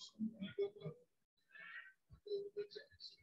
Thank you.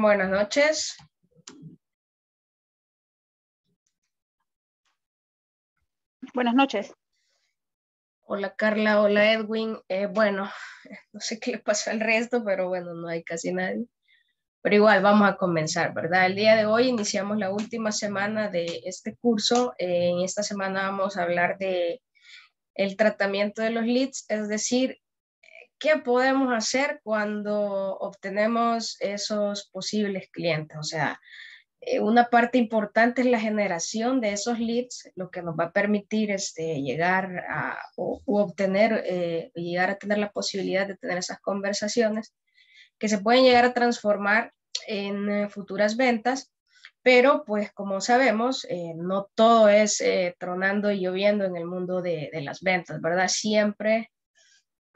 Buenas noches. Buenas noches. Hola Carla, hola Edwin. Eh, bueno, no sé qué le pasó al resto, pero bueno, no hay casi nadie. Pero igual vamos a comenzar, ¿verdad? El día de hoy iniciamos la última semana de este curso. Eh, en esta semana vamos a hablar de el tratamiento de los leads, es decir, ¿qué podemos hacer cuando obtenemos esos posibles clientes? O sea, eh, una parte importante es la generación de esos leads, lo que nos va a permitir este, llegar a o, obtener, eh, llegar a tener la posibilidad de tener esas conversaciones que se pueden llegar a transformar en eh, futuras ventas, pero pues como sabemos, no todo es tronando y lloviendo en el mundo de, de las ventas, ¿verdad? Siempre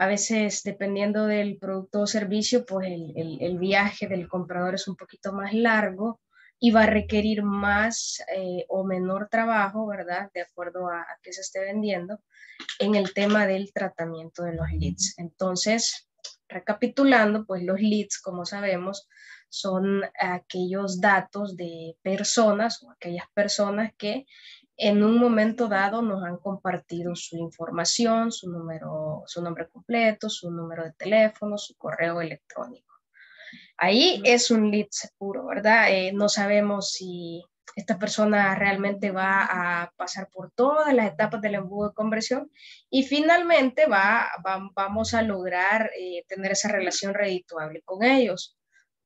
a veces, dependiendo del producto o servicio, pues el, el, viaje del comprador es un poquito más largo y va a requerir más eh, o menor trabajo, ¿verdad? De acuerdo a, a qué se esté vendiendo en el tema del tratamiento de los leads. Entonces, recapitulando, pues los leads, como sabemos, son aquellos datos de personas o aquellas personas que en un momento dado nos han compartido su información, su número, su nombre completo, su número de teléfono, su correo electrónico. Ahí es un lead seguro, ¿verdad? Eh, no sabemos si esta persona realmente va a pasar por todas las etapas del embudo de conversión y finalmente va, vamos a lograr eh, tener esa relación redituable con ellos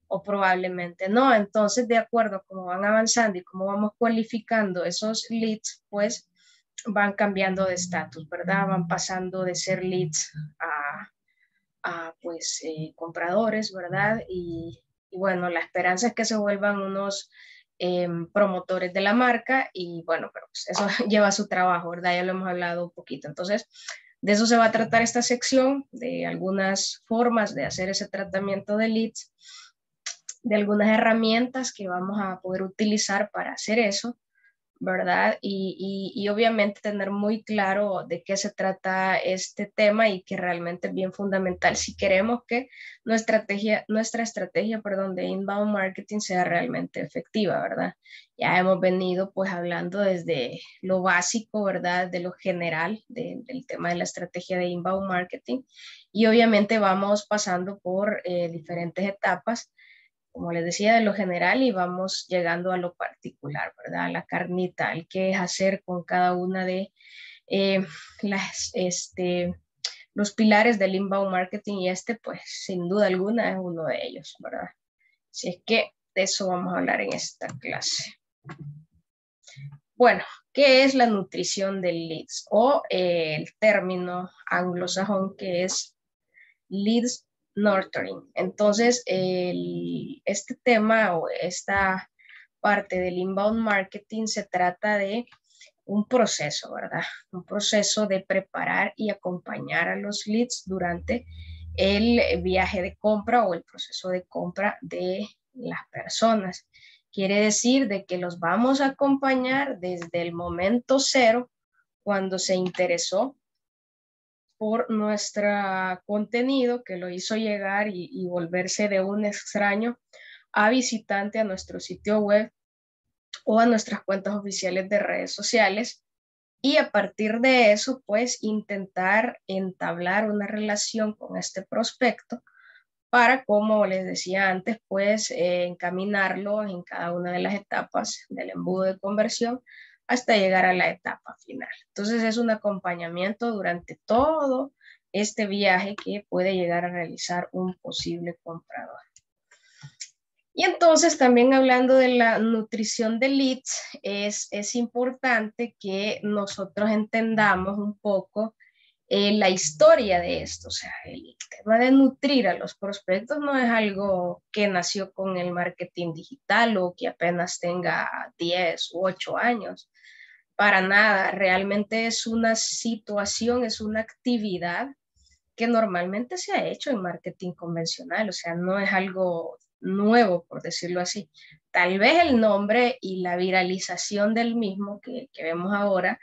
o probablemente no. Entonces, de acuerdo a cómo van avanzando y cómo vamos cualificando esos leads, pues van cambiando de estatus, ¿verdad? Van pasando de ser leads a, a pues, eh, compradores, ¿verdad? Y, bueno, la esperanza es que se vuelvan unos em, promotores de la marca y bueno, pero pues, eso lleva su trabajo, ¿verdad? Ya lo hemos hablado un poquito. Entonces, de eso se va a tratar esta sección, de algunas formas de hacer ese tratamiento de leads de algunas herramientas que vamos a poder utilizar para hacer eso, ¿verdad? Y, y, obviamente tener muy claro de qué se trata este tema y que realmente es bien fundamental si queremos que nuestra estrategia, nuestra estrategia perdón, de inbound marketing sea realmente efectiva, ¿verdad? Ya hemos venido pues hablando desde lo básico, ¿verdad? De lo general del tema de la estrategia de inbound marketing y obviamente vamos pasando por eh, diferentes etapas como les decía, de lo general y vamos llegando a lo particular, ¿verdad? La carnita, el qué es hacer con cada una de eh, las, este, los pilares del inbound marketing y este, pues, sin duda alguna es uno de ellos, ¿verdad? Así es que de eso vamos a hablar en esta clase. Bueno, ¿qué es la nutrición del leads? O eh, el término anglosajón que es leads nurturing. Entonces, este tema o esta parte del inbound marketing se trata de un proceso, ¿verdad? Un proceso de preparar y acompañar a los leads durante el viaje de compra o el proceso de compra de las personas. Quiere decir de que los vamos a acompañar desde el momento cero, cuando se interesó por nuestro contenido que lo hizo llegar y, volverse de un extraño a visitante a nuestro sitio web o a nuestras cuentas oficiales de redes sociales. Y a partir de eso, pues intentar entablar una relación con este prospecto para, como les decía antes, pues eh, encaminarlo en cada una de las etapas del embudo de conversión hasta llegar a la etapa final. Entonces es un acompañamiento durante todo este viaje que puede llegar a realizar un posible comprador. Y entonces también hablando de la nutrición de leads, es, es importante que nosotros entendamos un poco eh, la historia de esto. O sea, el tema de nutrir a los prospectos no es algo que nació con el marketing digital o que apenas tenga 10 u 8 años. Para nada, realmente es una situación, es una actividad que normalmente se ha hecho en marketing convencional, o sea, no es algo nuevo, por decirlo así. Tal vez el nombre y la viralización del mismo que, vemos ahora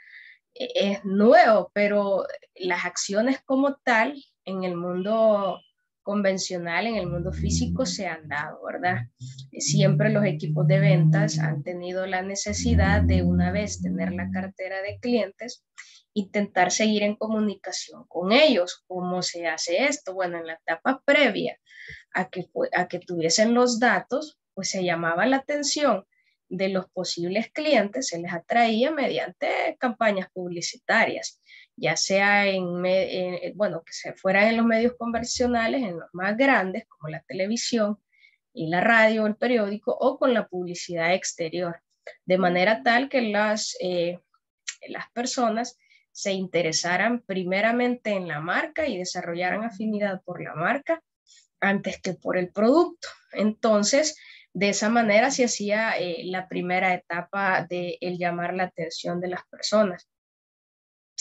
es nuevo, pero las acciones como tal en el mundo convencional en el mundo físico se han dado, ¿verdad? Siempre los equipos de ventas han tenido la necesidad de una vez tener la cartera de clientes, intentar seguir en comunicación con ellos. ¿Cómo se hace esto? Bueno, en la etapa previa a que, a que tuviesen los datos, pues se llamaba la atención de los posibles clientes, se les atraía mediante campañas publicitarias ya sea en, bueno, que se fueran en los medios convencionales, en los más grandes, como la televisión y la radio, el periódico, o con la publicidad exterior, de manera tal que las, eh, las personas se interesaran primeramente en la marca y desarrollaran afinidad por la marca antes que por el producto. Entonces, de esa manera se hacía eh, la primera etapa de el llamar la atención de las personas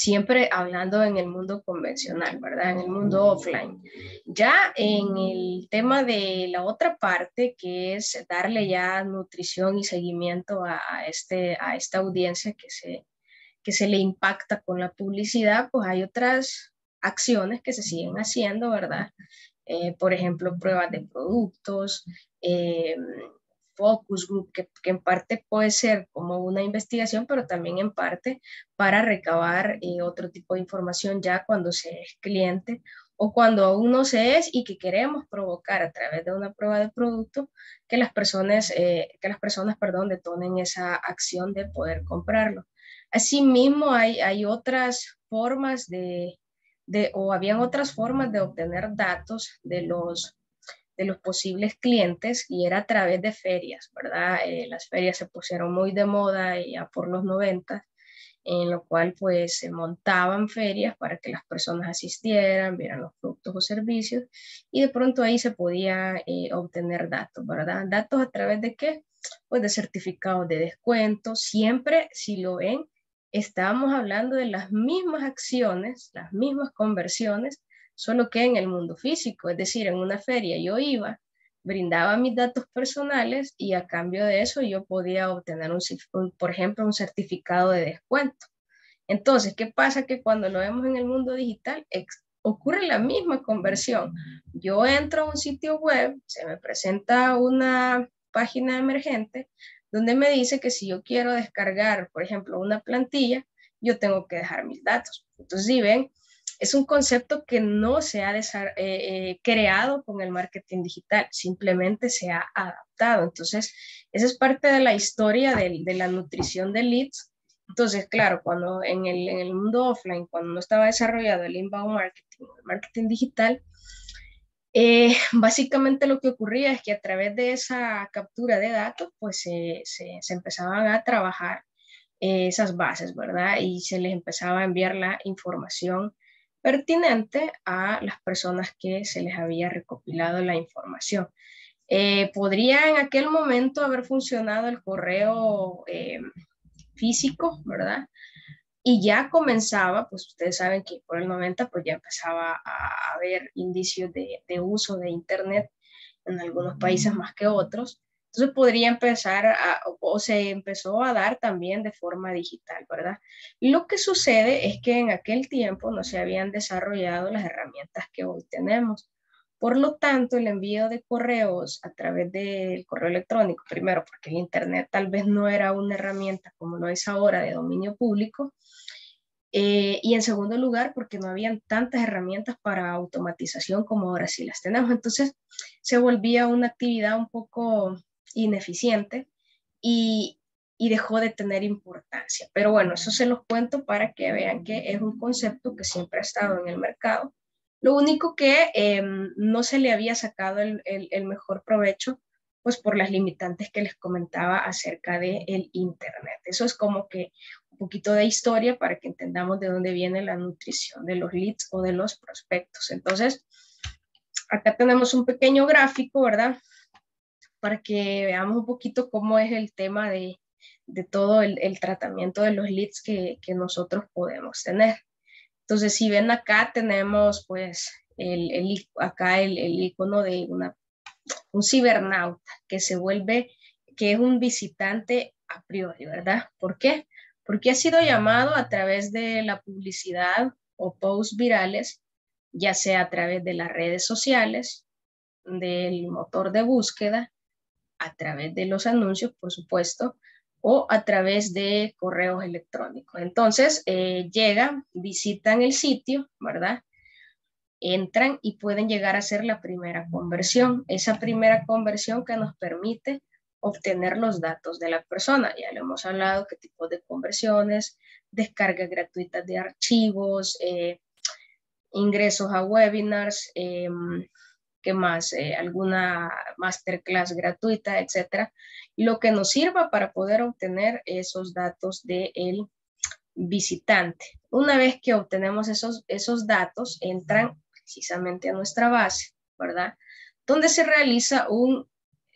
siempre hablando en el mundo convencional, ¿verdad? En el mundo offline. Ya en el tema de la otra parte, que es darle ya nutrición y seguimiento a, este, a esta audiencia que se, que se le impacta con la publicidad, pues hay otras acciones que se siguen haciendo, ¿verdad? Eh, por ejemplo, pruebas de productos, eh, focus group, que, en parte puede ser como una investigación, pero también en parte para recabar eh, otro tipo de información ya cuando se es cliente o cuando aún no se es y que queremos provocar a través de una prueba de producto que las personas, eh, que las personas perdón, detonen esa acción de poder comprarlo. Asimismo, hay, hay otras formas de, o habían otras formas de obtener datos de los de los posibles clientes y era a través de ferias, ¿verdad? Eh, las ferias se pusieron muy de moda ya por los 90, en lo cual pues se montaban ferias para que las personas asistieran, vieran los productos o servicios y de pronto ahí se podía eh, obtener datos, ¿verdad? Datos a través de qué? Pues de certificados de descuento, siempre si lo ven, estábamos hablando de las mismas acciones, las mismas conversiones solo que en el mundo físico, es decir, en una feria yo iba, brindaba mis datos personales y a cambio de eso yo podía obtener, un, por ejemplo, un certificado de descuento. Entonces, ¿qué pasa? Que cuando lo vemos en el mundo digital, ocurre la misma conversión. Yo entro a un sitio web, se me presenta una página emergente donde me dice que si yo quiero descargar, por ejemplo, una plantilla, yo tengo que dejar mis datos. Entonces, si ven, es un concepto que no se ha eh, eh, creado con el marketing digital, simplemente se ha adaptado. Entonces, esa es parte de la historia de, la nutrición de leads. Entonces, claro, cuando en el, mundo offline, cuando no estaba desarrollado el inbound marketing, el marketing digital, eh, básicamente lo que ocurría es que a través de esa captura de datos, pues se, se empezaban a trabajar esas bases, ¿verdad? Y se les empezaba a enviar la información pertinente a las personas que se les había recopilado la información. Eh, podría en aquel momento haber funcionado el correo eh, físico, ¿verdad? Y ya comenzaba, pues ustedes saben que por el 90 pues ya empezaba a haber indicios de, de uso de Internet en algunos países más que otros. Entonces podría empezar a, o se empezó a dar también de forma digital, ¿verdad? Lo que sucede es que en aquel tiempo no se habían desarrollado las herramientas que hoy tenemos. Por lo tanto, el envío de correos a través del correo electrónico, primero porque el Internet tal vez no era una herramienta como lo es ahora de dominio público, eh, y en segundo lugar, porque no habían tantas herramientas para automatización como ahora sí las tenemos. Entonces, se volvía una actividad un poco ineficiente y, dejó de tener importancia. Pero bueno, eso se los cuento para que vean que es un concepto que siempre ha estado en el mercado. Lo único que em, no se le había sacado el, mejor provecho, pues por las limitantes que les comentaba acerca del el Internet. Eso es como que un poquito de historia para que entendamos de dónde viene la nutrición de los leads o de los prospectos. Entonces, acá tenemos un pequeño gráfico, ¿verdad? para que veamos un poquito cómo es el tema de, todo el, tratamiento de los leads que, nosotros podemos tener. Entonces, si ven acá, tenemos pues el, acá el, icono de una, un cibernauta que se vuelve, que es un visitante a priori, ¿verdad? ¿Por qué? Porque ha sido llamado a través de la publicidad o posts virales ya sea a través de las redes sociales, del motor de búsqueda, a través de los anuncios, por supuesto, o a través de correos electrónicos. Entonces, eh, llegan, visitan el sitio, ¿verdad? Entran y pueden llegar a hacer la primera conversión. Esa primera conversión que nos permite obtener los datos de la persona. Ya le hemos hablado qué tipo de conversiones, descargas gratuitas de archivos, eh, ingresos a webinars, em, ¿qué más? Eh, alguna masterclass gratuita, etcétera. Lo que nos sirva para poder obtener esos datos del visitante. Una vez que obtenemos esos, esos datos, entran precisamente a nuestra base, ¿verdad? Donde se realiza un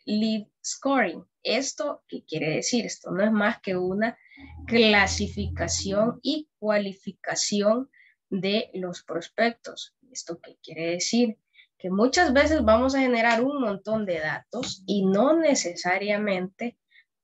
lead scoring. ¿Esto qué quiere decir? Esto no es más que una clasificación y cualificación de los prospectos. ¿Esto qué quiere decir? Que muchas veces vamos a generar un montón de datos y no necesariamente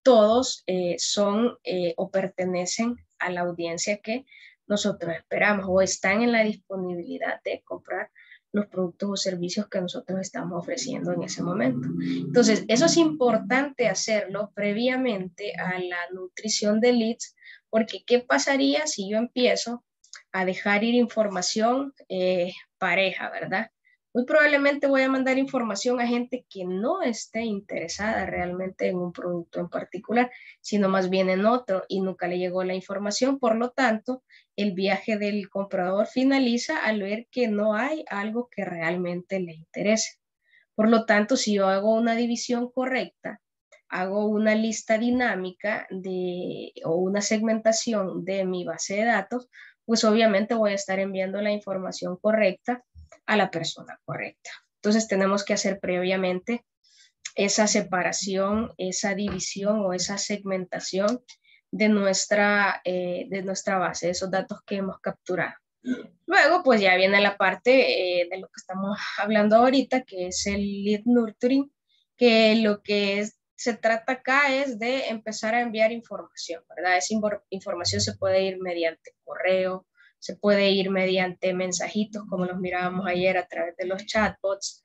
todos eh, son eh, o pertenecen a la audiencia que nosotros esperamos o están en la disponibilidad de comprar los productos o servicios que nosotros estamos ofreciendo en ese momento. Entonces, eso es importante hacerlo previamente a la nutrición de leads, porque ¿qué pasaría si yo empiezo a dejar ir información eh, pareja, verdad? Muy probablemente voy a mandar información a gente que no esté interesada realmente en un producto en particular, sino más bien en otro y nunca le llegó la información. Por lo tanto, el viaje del comprador finaliza al ver que no hay algo que realmente le interese. Por lo tanto, si yo hago una división correcta, hago una lista dinámica de, o una segmentación de mi base de datos, pues obviamente voy a estar enviando la información correcta a la persona correcta. Entonces tenemos que hacer previamente esa separación, esa división o esa segmentación de nuestra, eh, de nuestra base, de esos datos que hemos capturado. Luego, pues ya viene la parte eh, de lo que estamos hablando ahorita, que es el lead nurturing, que lo que se trata acá es de empezar a enviar información, ¿verdad? Esa información se puede ir mediante correo, se puede ir mediante mensajitos, como los mirábamos ayer a través de los chatbots,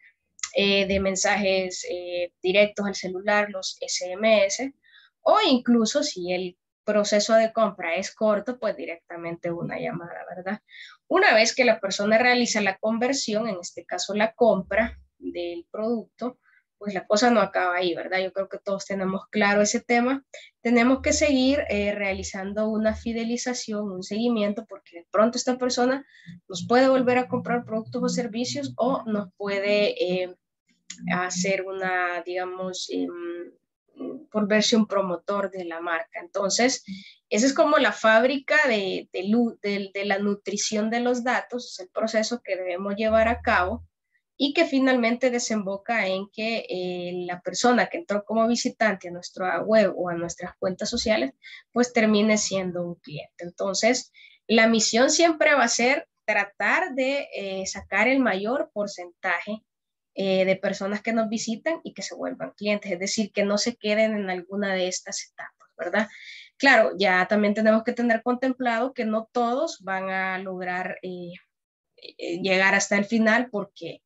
eh, de mensajes eh, directos al celular, los SMS, o incluso si el proceso de compra es corto, pues directamente una llamada, ¿verdad? Una vez que la persona realiza la conversión, en este caso la compra del producto, pues la cosa no acaba ahí, ¿verdad? Yo creo que todos tenemos claro ese tema. Tenemos que seguir eh, realizando una fidelización, un seguimiento, porque de pronto esta persona nos puede volver a comprar productos o servicios o nos puede eh, hacer una, digamos, eh, volverse un promotor de la marca. Entonces, esa es como la fábrica de la nutrición de los datos, es el proceso que debemos llevar a cabo y que finalmente desemboca en que eh, la persona que entró como visitante a nuestra web o a nuestras cuentas sociales, pues termine siendo un cliente. Entonces, la misión siempre va a ser tratar de eh, sacar el mayor porcentaje eh, de personas que nos visitan y que se vuelvan clientes, es decir, que no se queden en alguna de estas etapas, ¿verdad? Claro, ya también tenemos que tener contemplado que no todos van a lograr llegar hasta el final porque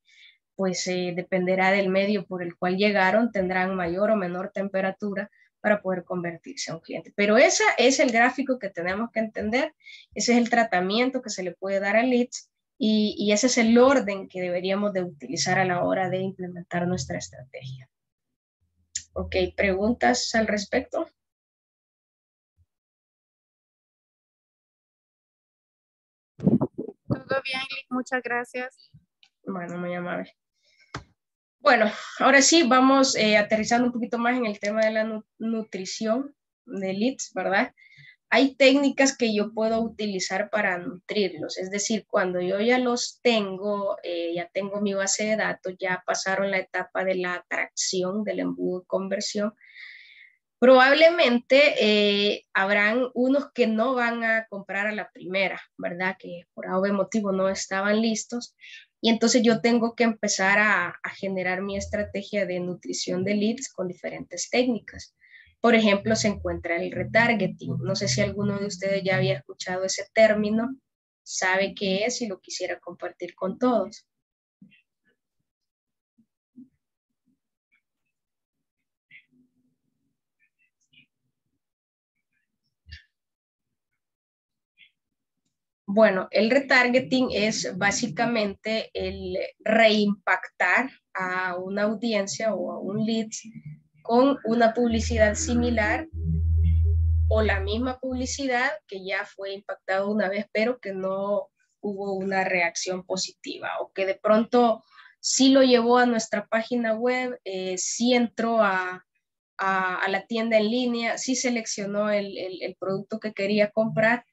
pues eh, dependerá del medio por el cual llegaron, tendrán mayor o menor temperatura para poder convertirse a un cliente. Pero ese es el gráfico que tenemos que entender, ese es el tratamiento que se le puede dar a leads y, y ese es el orden que deberíamos de utilizar a la hora de implementar nuestra estrategia. Ok, ¿preguntas al respecto? Todo bien, muchas gracias. Bueno, muy amable. Bueno, ahora sí, vamos eh, aterrizando un poquito más en el tema de la nutrición de leads, ¿verdad? Hay técnicas que yo puedo utilizar para nutrirlos, es decir, cuando yo ya los tengo, eh, ya tengo mi base de datos, ya pasaron la etapa de la atracción, del embudo de conversión, probablemente eh, habrán unos que no van a comprar a la primera, ¿verdad? Que por algún motivo no estaban listos, y entonces yo tengo que empezar a, generar mi estrategia de nutrición de leads con diferentes técnicas. Por ejemplo, se encuentra el retargeting. No sé si alguno de ustedes ya había escuchado ese término. sabe qué es y lo quisiera compartir con todos. Bueno, el retargeting es básicamente el reimpactar a una audiencia o a un lead con una publicidad similar o la misma publicidad que ya fue impactado una vez, pero que no hubo una reacción positiva o que de pronto sí lo llevó a nuestra página web, eh, sí entró a, la tienda en línea, sí seleccionó el, el producto que quería comprar,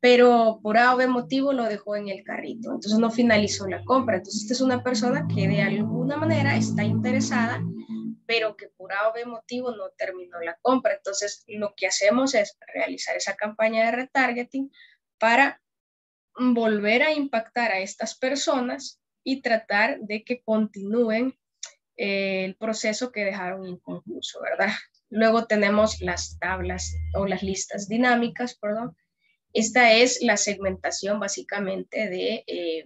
pero por A motivo lo dejó en el carrito, entonces no finalizó la compra. Entonces, esta es una persona que de alguna manera está interesada, pero que por A motivo no terminó la compra. Entonces, lo que hacemos es realizar esa campaña de retargeting para volver a impactar a estas personas y tratar de que continúen eh, el proceso que dejaron inconcluso, ¿verdad? Luego tenemos las tablas o las listas dinámicas, perdón, esta es la segmentación básicamente de, eh,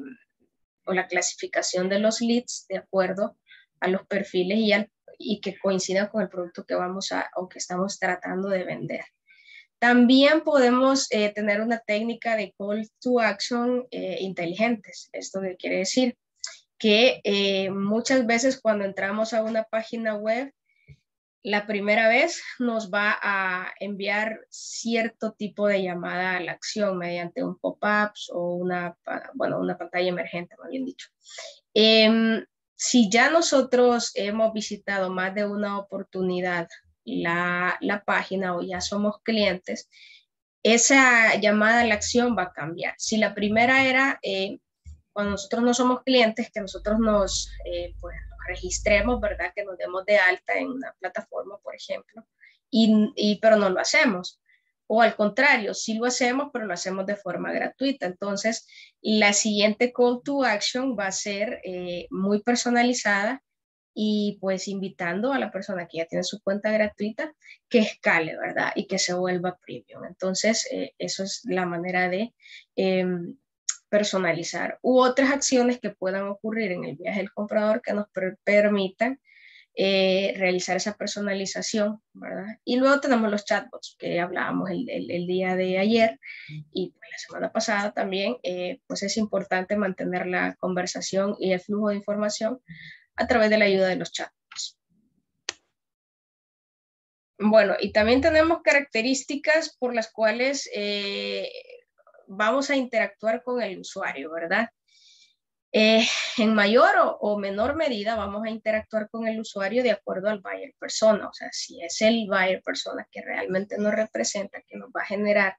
o la clasificación de los leads de acuerdo a los perfiles y, que coincida con el producto que vamos a o que estamos tratando de vender. También podemos eh, tener una técnica de call to action eh, inteligentes. Esto quiere decir que muchas veces cuando entramos a una página web la primera vez nos va a enviar cierto tipo de llamada a la acción mediante un pop-up o una, bueno, una pantalla emergente, más bien dicho. Em, si ya nosotros hemos visitado más de una oportunidad la, la, página o ya somos clientes, esa llamada a la acción va a cambiar. Si la primera era eh, cuando nosotros no somos clientes, que nosotros nos, eh, pues, registremos, ¿verdad? Que nos demos de alta en una plataforma, por ejemplo, y, pero no lo hacemos. O al contrario, sí lo hacemos, pero lo hacemos de forma gratuita. Entonces, la siguiente call to action va a ser eh, muy personalizada y pues invitando a la persona que ya tiene su cuenta gratuita que escale, ¿verdad? Y que se vuelva premium. Entonces, eh, eso es la manera de em, personalizar u otras acciones que puedan ocurrir en el viaje del comprador que nos permitan eh, realizar esa personalización, ¿verdad? Y luego tenemos los chatbots que hablábamos el, día de ayer y pues, la semana pasada también, eh, pues es importante mantener la conversación y el flujo de información a través de la ayuda de los chatbots. Bueno, y también tenemos características por las cuales eh, vamos a interactuar con el usuario, ¿verdad? Eh, en mayor o, menor medida vamos a interactuar con el usuario de acuerdo al buyer persona, o sea, si es el buyer persona que realmente nos representa, que nos va a generar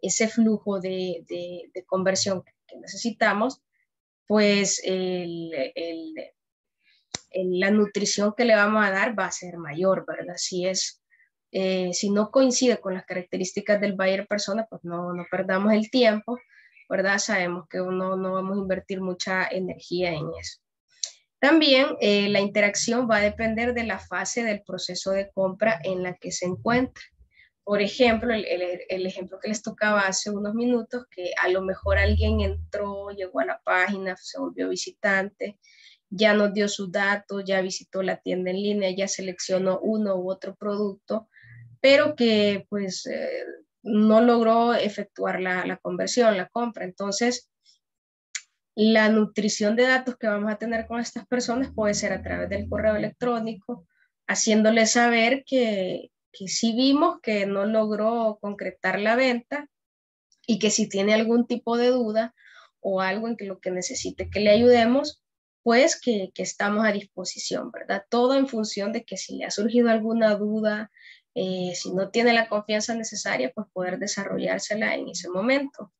ese flujo de, conversión que necesitamos, pues la nutrición que le vamos a dar va a ser mayor, ¿verdad? Si es eh, si no coincide con las características del buyer persona, pues no, no perdamos el tiempo, ¿verdad? Sabemos que uno no vamos a invertir mucha energía en eso. También eh, la interacción va a depender de la fase del proceso de compra en la que se encuentra. Por ejemplo, el, el, el, ejemplo que les tocaba hace unos minutos, que a lo mejor alguien entró, llegó a la página, se volvió visitante, ya nos dio sus datos, ya visitó la tienda en línea, ya seleccionó uno u otro producto, pero que pues eh, no logró efectuar la, conversión, la compra. Entonces, la nutrición de datos que vamos a tener con estas personas puede ser a través del correo electrónico, haciéndole saber que, que sí vimos que no logró concretar la venta y que si tiene algún tipo de duda o algo en que lo que necesite que le ayudemos, pues que, estamos a disposición, ¿verdad? Todo en función de que si le ha surgido alguna duda, eh, si no tiene la confianza necesaria, pues poder desarrollársela en ese momento.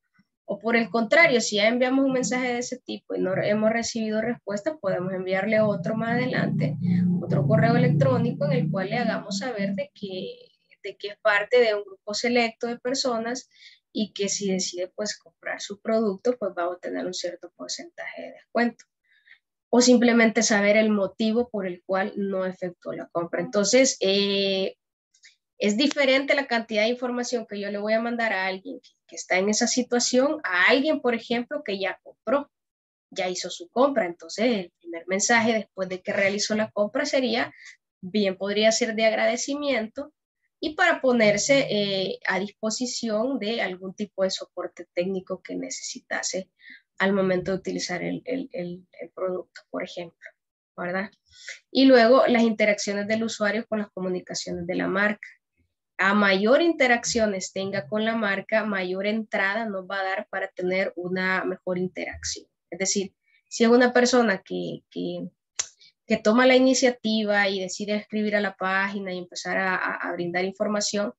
O por el contrario, si ya enviamos un mensaje de ese tipo y no hemos recibido respuesta, podemos enviarle otro más adelante, otro correo electrónico en el cual le hagamos saber de que, de que es parte de un grupo selecto de personas y que si decide pues comprar su producto, pues va a obtener un cierto porcentaje de descuento. O simplemente saber el motivo por el cual no efectuó la compra. Entonces, eh, es diferente la cantidad de información que yo le voy a mandar a alguien que está en esa situación a alguien, por ejemplo, que ya compró, ya hizo su compra. Entonces, el primer mensaje después de que realizó la compra sería, bien podría ser de agradecimiento y para ponerse eh, a disposición de algún tipo de soporte técnico que necesitase al momento de utilizar el, el, producto, por ejemplo, ¿verdad? Y luego las interacciones del usuario con las comunicaciones de la marca. A mayor interacciones tenga con la marca, mayor entrada nos va a dar para tener una mejor interacción. Es decir, si es una persona que, que, que toma la iniciativa y decide escribir a la página y empezar a brindar información,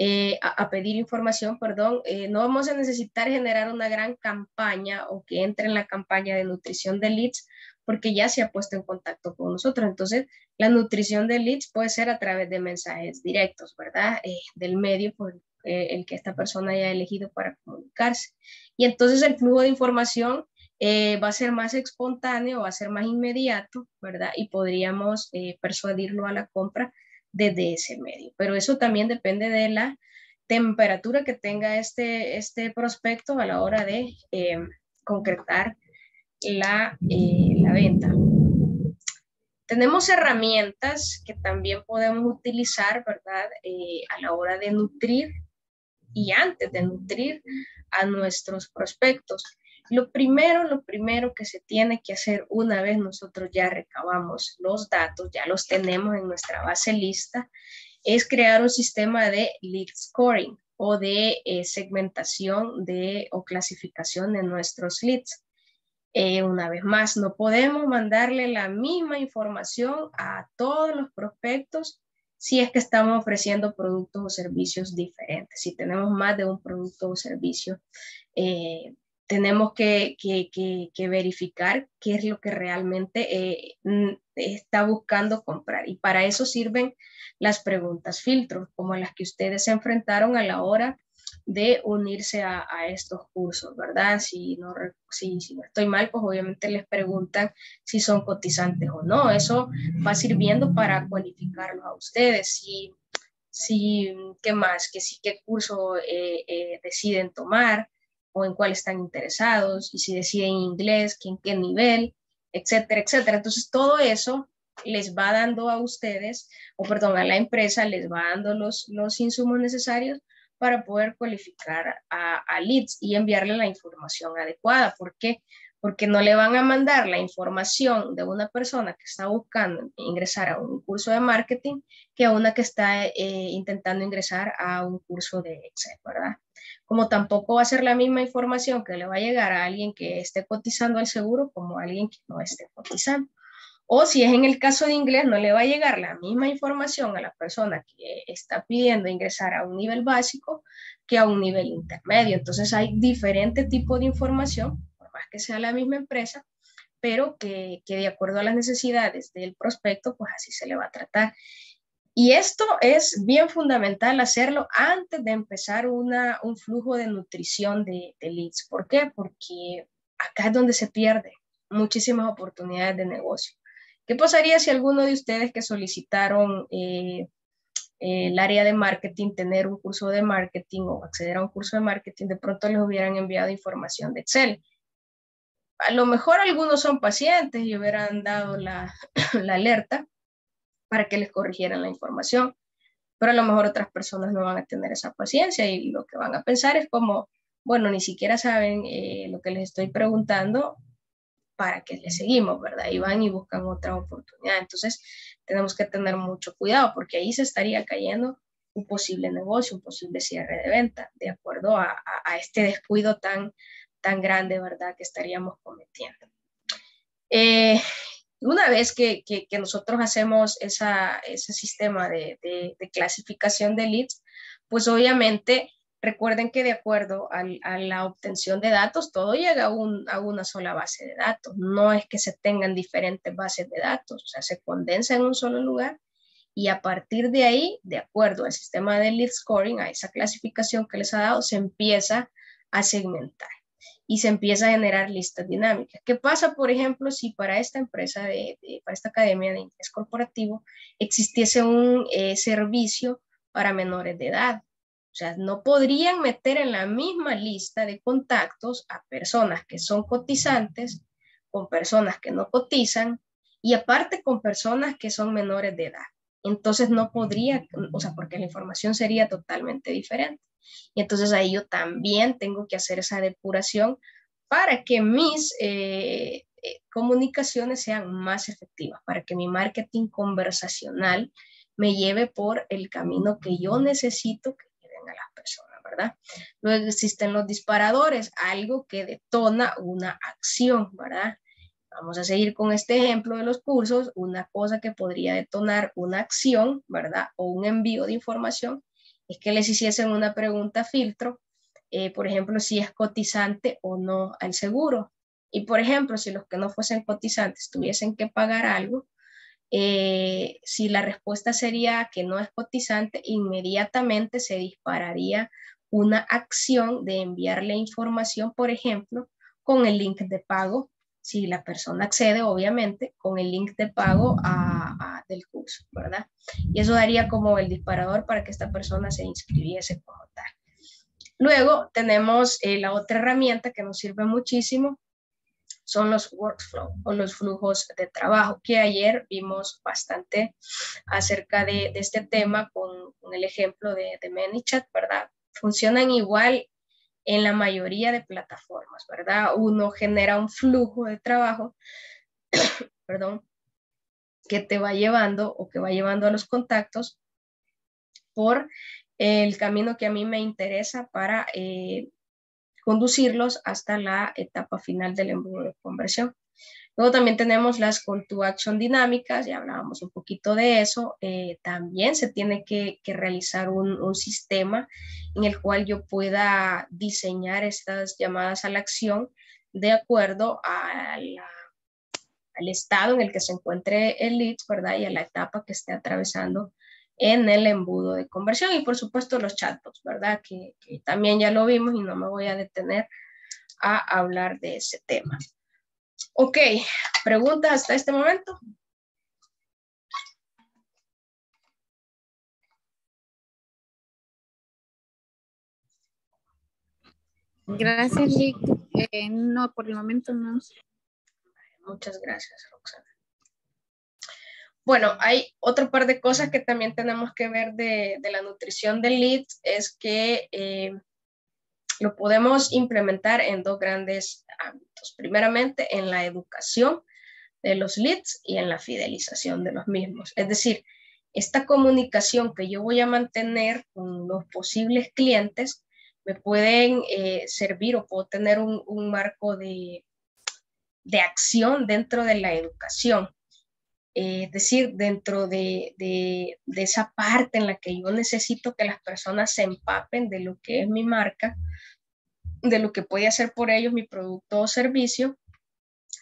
eh, a, pedir información, perdón, eh, no vamos a necesitar generar una gran campaña o que entre en la campaña de nutrición de leads porque ya se ha puesto en contacto con nosotros. Entonces, la nutrición de leads puede ser a través de mensajes directos, ¿verdad? Eh, del medio por el que esta persona haya elegido para comunicarse. Y entonces el flujo de información va a ser más espontáneo, va a ser más inmediato, ¿verdad? Y podríamos persuadirlo a la compra desde ese medio. Pero eso también depende de la temperatura que tenga este, este prospecto a la hora de eh, concretar la, eh, la venta. Tenemos herramientas que también podemos utilizar, ¿verdad? Eh, a la hora de nutrir y antes de nutrir a nuestros prospectos. Lo primero, lo primero que se tiene que hacer una vez nosotros ya recabamos los datos, ya los tenemos en nuestra base lista, es crear un sistema de lead scoring o de eh, segmentación de, o clasificación de nuestros leads. Eh, una vez más, no podemos mandarle la misma información a todos los prospectos si es que estamos ofreciendo productos o servicios diferentes, si tenemos más de un producto o servicio eh, tenemos que, verificar qué es lo que realmente eh, está buscando comprar. Y para eso sirven las preguntas filtros, como las que ustedes se enfrentaron a la hora de unirse a, estos cursos, ¿verdad? Si no, si, si estoy mal, pues obviamente les preguntan si son cotizantes o no. Eso va sirviendo para cualificarlos a ustedes. Si, si ¿qué más? Que sí, qué curso eh, eh, deciden tomar o en cuál están interesados y si deciden inglés, en qué nivel, etcétera, etcétera. Entonces, todo eso les va dando a ustedes, o perdón, a la empresa les va dando los, los insumos necesarios para poder cualificar a, a leads y enviarle la información adecuada. ¿Por qué? Porque no le van a mandar la información de una persona que está buscando ingresar a un curso de marketing que a una que está eh, intentando ingresar a un curso de Excel, ¿verdad? Como tampoco va a ser la misma información que le va a llegar a alguien que esté cotizando al seguro como a alguien que no esté cotizando. O si es en el caso de inglés, no le va a llegar la misma información a la persona que está pidiendo ingresar a un nivel básico que a un nivel intermedio. Entonces hay diferente tipo de información, por más que sea la misma empresa, pero que, que de acuerdo a las necesidades del prospecto, pues así se le va a tratar. Y esto es bien fundamental hacerlo antes de empezar una, un flujo de nutrición de, leads. ¿Por qué? Porque acá es donde se pierde muchísimas oportunidades de negocio. ¿Qué pasaría si alguno de ustedes que solicitaron eh, el área de marketing, tener un curso de marketing o acceder a un curso de marketing, de pronto les hubieran enviado información de Excel? A lo mejor algunos son pacientes y hubieran dado la alerta, para que les corrigieran la información. Pero a lo mejor otras personas no van a tener esa paciencia y lo que van a pensar es como, bueno, ni siquiera saben eh, lo que les estoy preguntando, para que les seguimos, ¿verdad? Y van y buscan otra oportunidad. Entonces, tenemos que tener mucho cuidado porque ahí se estaría cayendo un posible negocio, un posible cierre de venta, de acuerdo a, a, este descuido tan, tan grande, ¿verdad?, que estaríamos cometiendo. Eh, una vez que, nosotros hacemos ese sistema de, clasificación de leads, pues obviamente recuerden que de acuerdo a la obtención de datos, todo llega a, una sola base de datos. No es que se tengan diferentes bases de datos, o sea, se condensa en un solo lugar y a partir de ahí, de acuerdo al sistema de lead scoring, a esa clasificación que les ha dado, se empieza a segmentar y se empieza a generar listas dinámicas. ¿Qué pasa, por ejemplo, si para esta empresa, de, para esta academia de inglés corporativo, existiese un eh, servicio para menores de edad? O sea, no podrían meter en la misma lista de contactos a personas que son cotizantes con personas que no cotizan y aparte con personas que son menores de edad. Entonces no podría, o sea, porque la información sería totalmente diferente. Y entonces ahí yo también tengo que hacer esa depuración para que mis eh, eh, comunicaciones sean más efectivas, para que mi marketing conversacional me lleve por el camino que yo necesito que lleven a las personas, ¿verdad? Luego existen los disparadores, algo que detona una acción, ¿verdad? Vamos a seguir con este ejemplo de los cursos. Una cosa que podría detonar una acción, ¿verdad? O un envío de información es que les hiciesen una pregunta filtro, eh, por ejemplo, si es cotizante o no al seguro. Y por ejemplo, si los que no fuesen cotizantes tuviesen que pagar algo, eh, si la respuesta sería que no es cotizante, inmediatamente se dispararía una acción de enviarle información, por ejemplo, con el link de pago, si la persona accede, obviamente, con el link de pago a, del curso, ¿verdad? Y eso daría como el disparador para que esta persona se inscribiese como tal. Luego tenemos eh, la otra herramienta que nos sirve muchísimo, son los workflow o los flujos de trabajo, que ayer vimos bastante acerca de, este tema con, el ejemplo de, de ManyChat, ¿verdad? Funcionan igual en la mayoría de plataformas, ¿verdad? Uno genera un flujo de trabajo, perdón, que te va llevando o que va llevando a los contactos por el camino que a mí me interesa para eh, conducirlos hasta la etapa final del embudo de conversión. Luego también tenemos las call to action dinámicas, ya hablábamos un poquito de eso. Eh, también se tiene que, realizar un, sistema en el cual yo pueda diseñar estas llamadas a la acción de acuerdo al estado en el que se encuentre el lead, ¿verdad? Y a la etapa que esté atravesando en el embudo de conversión y por supuesto los chatbots, ¿verdad? Que, también ya lo vimos y no me voy a detener a hablar de ese tema. Ok, ¿preguntas hasta este momento? Gracias, Lick. Eh, no, por el momento no. Muchas gracias, Roxana. Bueno, hay otro par de cosas que también tenemos que ver de, la nutrición del leads, es que eh, lo podemos implementar en dos grandes ámbitos. Primeramente, en la educación de los leads y en la fidelización de los mismos. Es decir, esta comunicación que yo voy a mantener con los posibles clientes me pueden eh, servir o puedo tener un, marco de, de acción dentro de la educación. Eh, es decir, dentro de, de, esa parte en la que yo necesito que las personas se empapen de lo que es mi marca, de lo que puede hacer por ellos mi producto o servicio,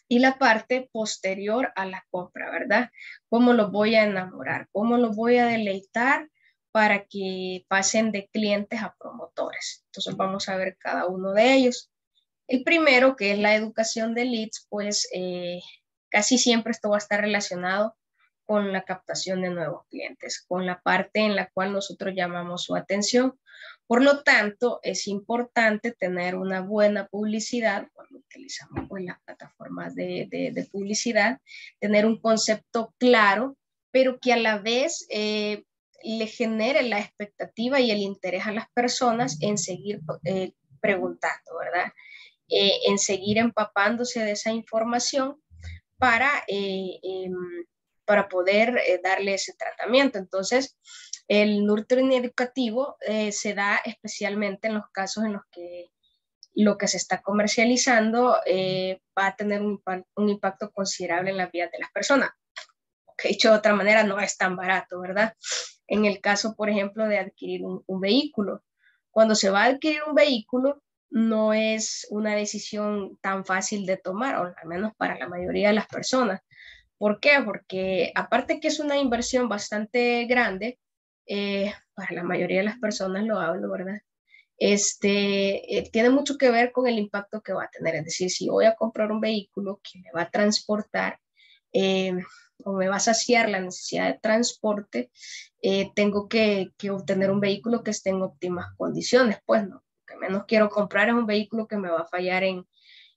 y la parte posterior a la compra, ¿verdad? ¿Cómo los voy a enamorar? ¿Cómo los voy a deleitar para que pasen de clientes a promotores? Entonces vamos a ver cada uno de ellos. El primero, que es la educación de leads, pues eh, Casi siempre esto va a estar relacionado con la captación de nuevos clientes, con la parte en la cual nosotros llamamos su atención. Por lo tanto, es importante tener una buena publicidad cuando utilizamos pues, las plataformas de, publicidad, tener un concepto claro, pero que a la vez eh, le genere la expectativa y el interés a las personas en seguir eh, preguntando, ¿verdad? Eh, en seguir empapándose de esa información para, eh, em, para poder eh, darle ese tratamiento. Entonces, el nurturing educativo eh, se da especialmente en los casos en los que lo que se está comercializando va a tener un, impacto considerable en la vida de las personas. Que dicho de otra manera, no es tan barato, ¿verdad? En el caso, por ejemplo, de adquirir un vehículo. Cuando se va a adquirir un vehículo, no es una decisión tan fácil de tomar, al menos para la mayoría de las personas. ¿Por qué? Porque aparte que es una inversión bastante grande, eh, para la mayoría de las personas lo hablo, ¿verdad? Este, eh, tiene mucho que ver con el impacto que va a tener. Es decir, si voy a comprar un vehículo que me va a transportar, eh, o me va a saciar la necesidad de transporte, tengo que, que, obtener un vehículo que esté en óptimas condiciones. Pues no, menos quiero comprar es un vehículo que me va a fallar en,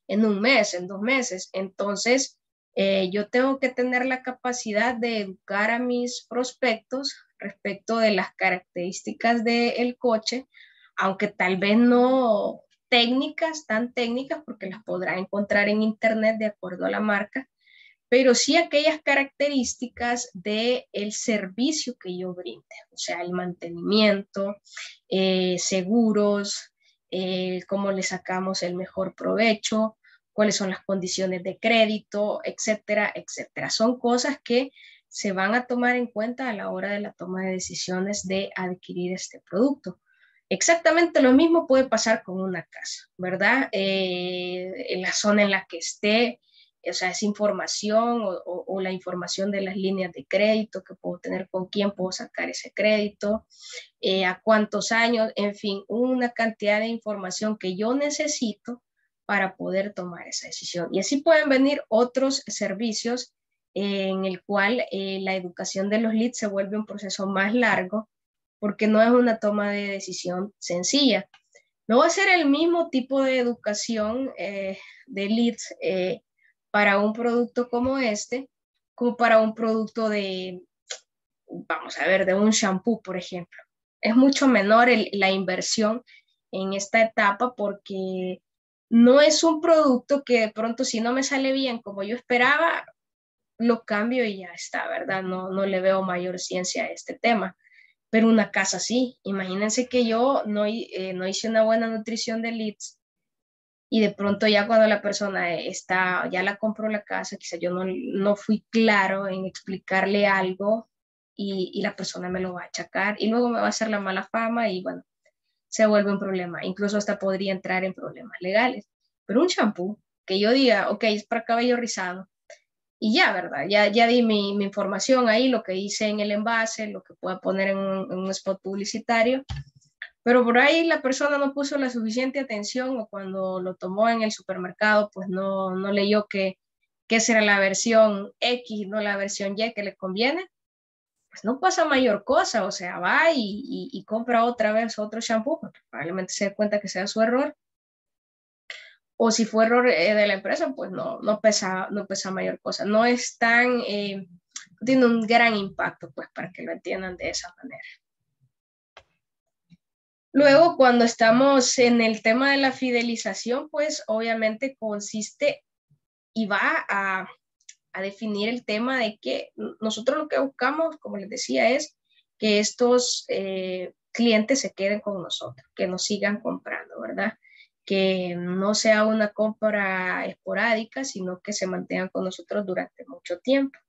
en un mes, en dos meses. Entonces, eh, yo tengo que tener la capacidad de educar a mis prospectos respecto de las características del coche, aunque tal vez no técnicas, tan técnicas, porque las podrá encontrar en Internet de acuerdo a la marca, pero sí aquellas características del el servicio que yo brinde, o sea, el mantenimiento, eh, seguros, eh, cómo le sacamos el mejor provecho, cuáles son las condiciones de crédito, etcétera, etcétera. Son cosas que se van a tomar en cuenta a la hora de la toma de decisiones de adquirir este producto. Exactamente lo mismo puede pasar con una casa, ¿verdad? Eh, en la zona en la que esté, o sea, esa información o, la información de las líneas de crédito que puedo tener, con quién puedo sacar ese crédito, eh, a cuántos años, en fin, una cantidad de información que yo necesito para poder tomar esa decisión. Y así pueden venir otros servicios en el cual eh, la educación de los leads se vuelve un proceso más largo porque no es una toma de decisión sencilla. No va a ser el mismo tipo de educación eh, de leads eh, para un producto como este, como para un producto de, vamos a ver, de un shampoo, por ejemplo. Es mucho menor la inversión en esta etapa porque no es un producto que de pronto si no me sale bien como yo esperaba, lo cambio y ya está, ¿verdad? No, no le veo mayor ciencia a este tema pero una casa sí. Imagínense que yo no, eh, no hice una buena nutrición de leads y de pronto ya cuando la persona está, ya la compró la casa, quizá yo no, no fui claro en explicarle algo y, y, la persona me lo va a achacar y luego me va a hacer la mala fama y bueno, se vuelve un problema. Incluso hasta podría entrar en problemas legales. Pero un shampoo que yo diga, ok, es para cabello rizado, y ya, ¿verdad? Ya, ya di mi, información ahí, lo que hice en el envase, lo que pueda poner en un, spot publicitario, pero por ahí la persona no puso la suficiente atención o cuando lo tomó en el supermercado, pues no, no leyó que, que será la versión X, no la versión Y que le conviene, pues no pasa mayor cosa, o sea, va y, y compra otra vez otro shampoo, porque probablemente se dé cuenta que sea su error o si fue error eh, de la empresa, pues no, no, pesa, no pesa mayor cosa. No es tan, eh, tiene un gran impacto, pues para que lo entiendan de esa manera. Luego, cuando estamos en el tema de la fidelización, pues obviamente consiste y va a, definir el tema de que nosotros lo que buscamos, como les decía, es que estos eh, clientes se queden con nosotros, que nos sigan comprando, ¿verdad? que no sea una compra esporádica, sino que se mantengan con nosotros durante mucho tiempo.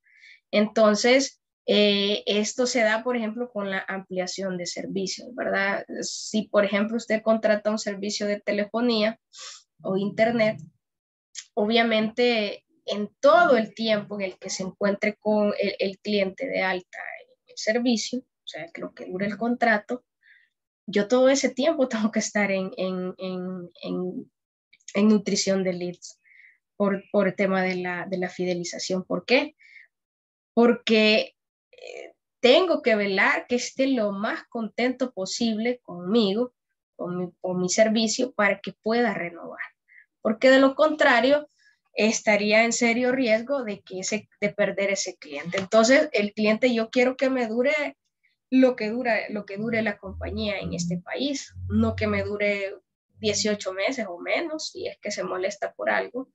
Entonces, eh, esto se da, por ejemplo, con la ampliación de servicios, ¿verdad? Si, por ejemplo, usted contrata un servicio de telefonía o internet, obviamente en todo el tiempo en el que se encuentre con el, el cliente de alta en el servicio, o sea, lo que dure el contrato, yo todo ese tiempo tengo que estar en, en, en, en nutrición de leads por, por tema de la, de la, fidelización. ¿Por qué? Porque tengo que velar que esté lo más contento posible conmigo, con mi, con mi servicio, para que pueda renovar. Porque de lo contrario, estaría en serio riesgo de, que ese, de perder ese cliente. Entonces, el cliente yo quiero que me dure lo que, dura, lo que dure la compañía en este país, no que me dure 18 meses o menos, si es que se molesta por algo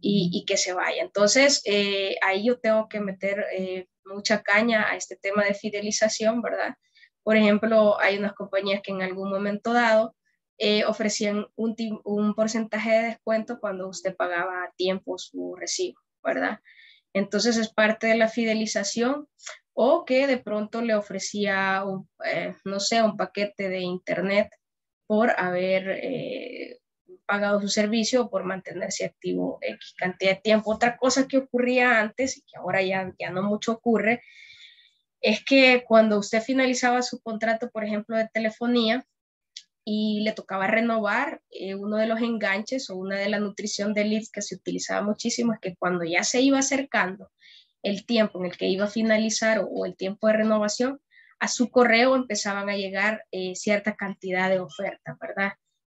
y, que se vaya. Entonces, eh, ahí yo tengo que meter eh, mucha caña a este tema de fidelización, ¿verdad? Por ejemplo, hay unas compañías que en algún momento dado eh, ofrecían un, porcentaje de descuento cuando usted pagaba a tiempo su recibo, ¿verdad? Entonces es parte de la fidelización o que de pronto le ofrecía, un, eh, no sé, un paquete de internet por haber eh, pagado su servicio o por mantenerse activo X cantidad de tiempo. Otra cosa que ocurría antes y que ahora ya, ya no mucho ocurre, es que cuando usted finalizaba su contrato, por ejemplo, de telefonía, y le tocaba renovar, eh, uno de los enganches o una de la nutrición de leads que se utilizaba muchísimo es que cuando ya se iba acercando el tiempo en el que iba a finalizar o, el tiempo de renovación, a su correo empezaban a llegar eh, cierta cantidad de ofertas, ¿verdad?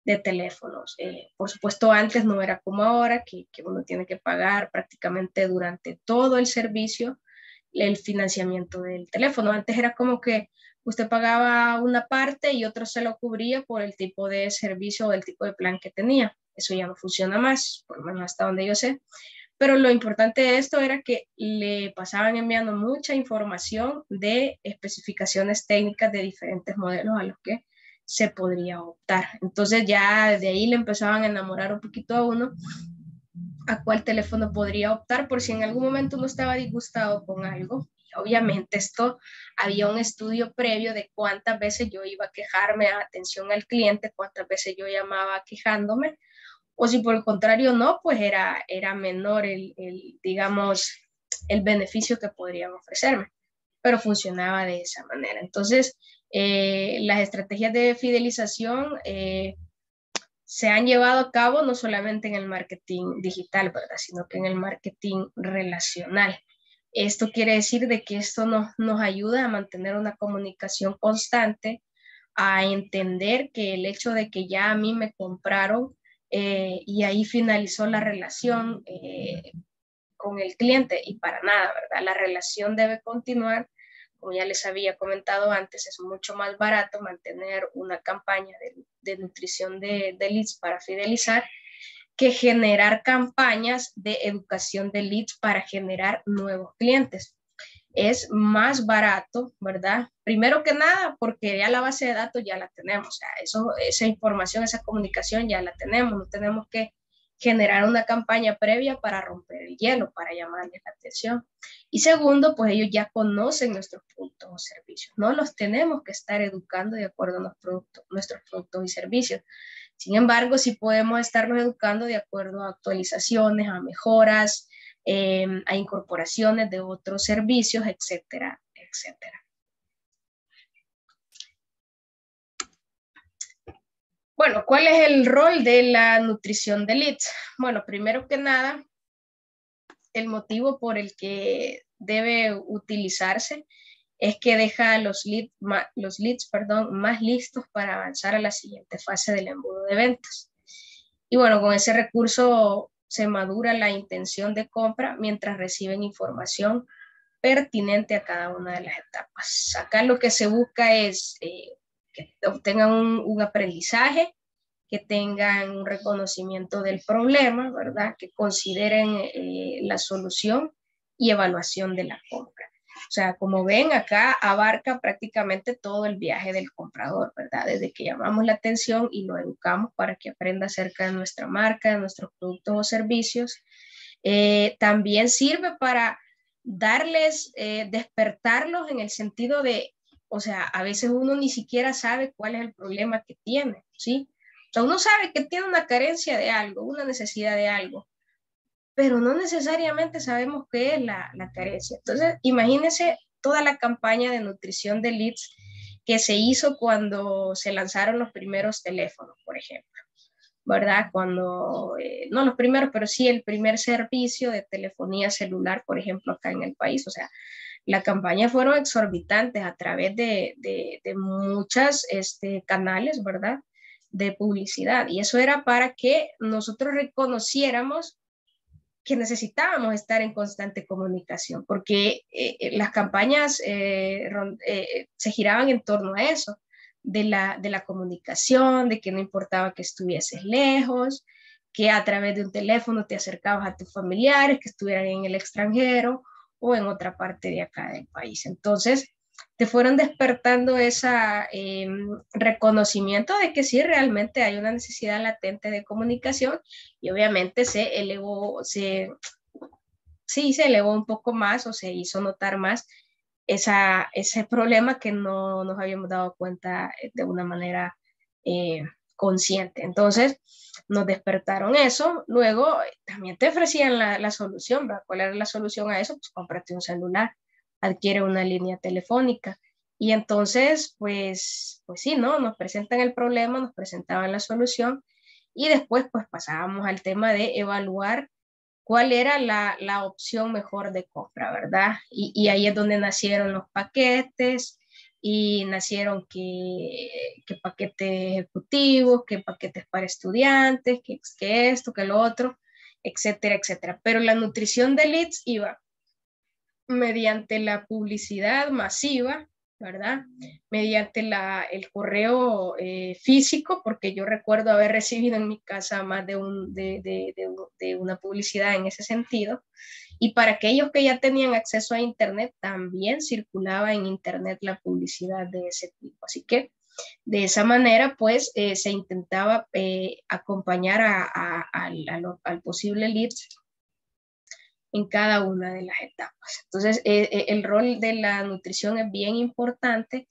De teléfonos. Eh, por supuesto, antes no era como ahora, que, que uno tiene que pagar prácticamente durante todo el servicio el financiamiento del teléfono. Antes era como que usted pagaba una parte y otro se lo cubría por el tipo de servicio o el tipo de plan que tenía. Eso ya no funciona más, por lo menos hasta donde yo sé. Pero lo importante de esto era que le pasaban enviando mucha información de especificaciones técnicas de diferentes modelos a los que se podría optar. Entonces ya de ahí le empezaban a enamorar un poquito a uno a cuál teléfono podría optar por si en algún momento uno estaba disgustado con algo. obviamente esto había un estudio previo de cuántas veces yo iba a quejarme a atención al cliente, cuántas veces yo llamaba quejándome, o si por el contrario no, pues era, era menor el, digamos, el beneficio que podrían ofrecerme, pero funcionaba de esa manera. Entonces, eh, las estrategias de fidelización eh, se han llevado a cabo no solamente en el marketing digital, ¿verdad? Sino que en el marketing relacional. Esto quiere decir de que esto nos, nos ayuda a mantener una comunicación constante, a entender que el hecho de que ya a mí me compraron eh, y ahí finalizó la relación con el cliente y para nada, ¿verdad? La relación debe continuar como ya les había comentado antes, es mucho más barato mantener una campaña de, nutrición de, leads para fidelizar que generar campañas de educación de leads para generar nuevos clientes. Es más barato, ¿verdad? Primero que nada, porque ya la base de datos ya la tenemos, o sea, eso, esa información, esa comunicación ya la tenemos, no tenemos que generar una campaña previa para romper el hielo, para llamarles la atención. Y segundo, pues ellos ya conocen nuestros productos o servicios. No los tenemos que estar educando de acuerdo a nuestros productos y servicios. Sin embargo, sí podemos estarlos educando de acuerdo a actualizaciones, a mejoras, em, a incorporaciones de otros servicios, etcétera, etcétera. Bueno, ¿cuál es el rol de la nutrición de leads? Bueno, primero que nada, el motivo por el que debe utilizarse es que deja los, los leads perdón, más listos para avanzar a la siguiente fase del embudo de ventas. Y bueno, con ese recurso se madura la intención de compra mientras reciben información pertinente a cada una de las etapas. Acá lo que se busca es eh, que obtengan un, aprendizaje, que tengan un reconocimiento del problema, ¿verdad? Que consideren eh, la solución y evaluación de la compra. O sea, como ven, acá abarca prácticamente todo el viaje del comprador, ¿verdad? Desde que llamamos la atención y lo educamos para que aprenda acerca de nuestra marca, de nuestros productos o servicios. Eh, también sirve para darles, eh, despertarlos en el sentido de o sea, a veces uno ni siquiera sabe cuál es el problema que tiene, ¿sí? O uno sabe que tiene una carencia de algo, una necesidad de algo, pero no necesariamente sabemos qué es la, la carencia. Entonces, imagínense toda la campaña de nutrición de leads que se hizo cuando se lanzaron los primeros teléfonos, por ejemplo, ¿verdad? Cuando, eh, no los primeros, pero sí el primer servicio de telefonía celular, por ejemplo, acá en el país. O sea, la campaña fueron exorbitantes a través de, de, de muchos este, canales, ¿verdad? De publicidad. Y eso era para que nosotros reconociéramos que necesitábamos estar en constante comunicación, porque eh, eh, las campañas eh, se giraban en torno a eso, de la, de la comunicación, de que no importaba que estuvieses lejos, que a través de un teléfono te acercabas a tus familiares que estuvieran en el extranjero o en otra parte de acá del país. Entonces, te fueron despertando ese em, reconocimiento de que sí, realmente hay una necesidad latente de comunicación y obviamente se elevó, se, sí, se elevó un poco más o se hizo notar más esa, ese problema que no nos habíamos dado cuenta de una manera eh, consciente. Entonces, nos despertaron eso, luego también te ofrecían la, la solución, ¿verdad? ¿Cuál era la solución a eso? Pues cómprate un celular, adquiere una línea telefónica. Y entonces, pues, pues sí, ¿no? Nos presentan el problema, nos presentaban la solución y después pues pasábamos al tema de evaluar cuál era la, la opción mejor de compra, ¿verdad? Y, y, ahí es donde nacieron los paquetes y nacieron que, que paquetes ejecutivos, que paquetes para estudiantes, que, que esto, que lo otro, etcétera, etcétera. Pero la nutrición de leads iba mediante la publicidad masiva ¿verdad? Mediante la, el correo eh, físico, porque yo recuerdo haber recibido en mi casa más de, un, de, de, una publicidad en ese sentido. Y para aquellos que ya tenían acceso a Internet, también circulaba en Internet la publicidad de ese tipo. Así que de esa manera, pues, eh, se intentaba eh, acompañar al posible lead en cada una de las etapas. Entonces, eh, eh, el rol de la nutrición es bien importante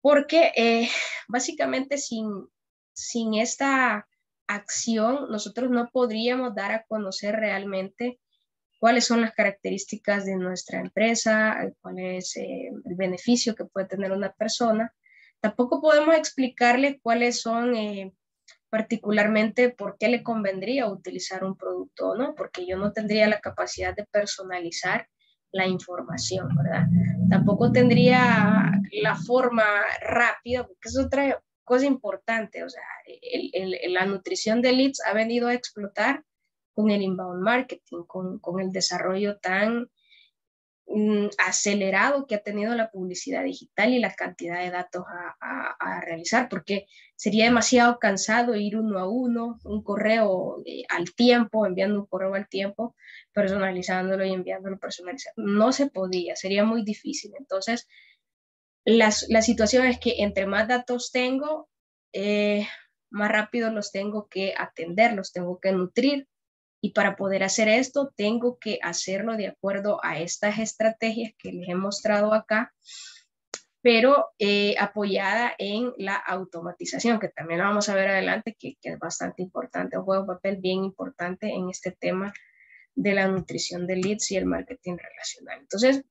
porque eh, básicamente sin, sin esta acción nosotros no podríamos dar a conocer realmente cuáles son las características de nuestra empresa, cuál es el beneficio que puede tener una persona. Tampoco podemos explicarle cuáles son particularmente por qué le convendría utilizar un producto o no, porque yo no tendría la capacidad de personalizar la información, ¿verdad? Tampoco tendría la forma rápida, porque es otra cosa importante, o sea, la nutrición de leads ha venido a explotar con el inbound marketing, con, con el desarrollo tan acelerado que ha tenido la publicidad digital y la cantidad de datos a, realizar, porque sería demasiado cansado ir uno a uno, un correo eh, al tiempo, enviando un correo al tiempo, personalizándolo y enviándolo personalizado. No se podía, sería muy difícil. Entonces, las, la situación es que entre más datos tengo, eh, más rápido los tengo que atender, los tengo que nutrir y para poder hacer esto, tengo que hacerlo de acuerdo a estas estrategias que les he mostrado acá, pero eh, apoyada en la automatización, que también lo vamos a ver adelante, que, que es bastante importante, juega un papel bien importante en este tema de la nutrición de leads y el marketing relacional. Entonces,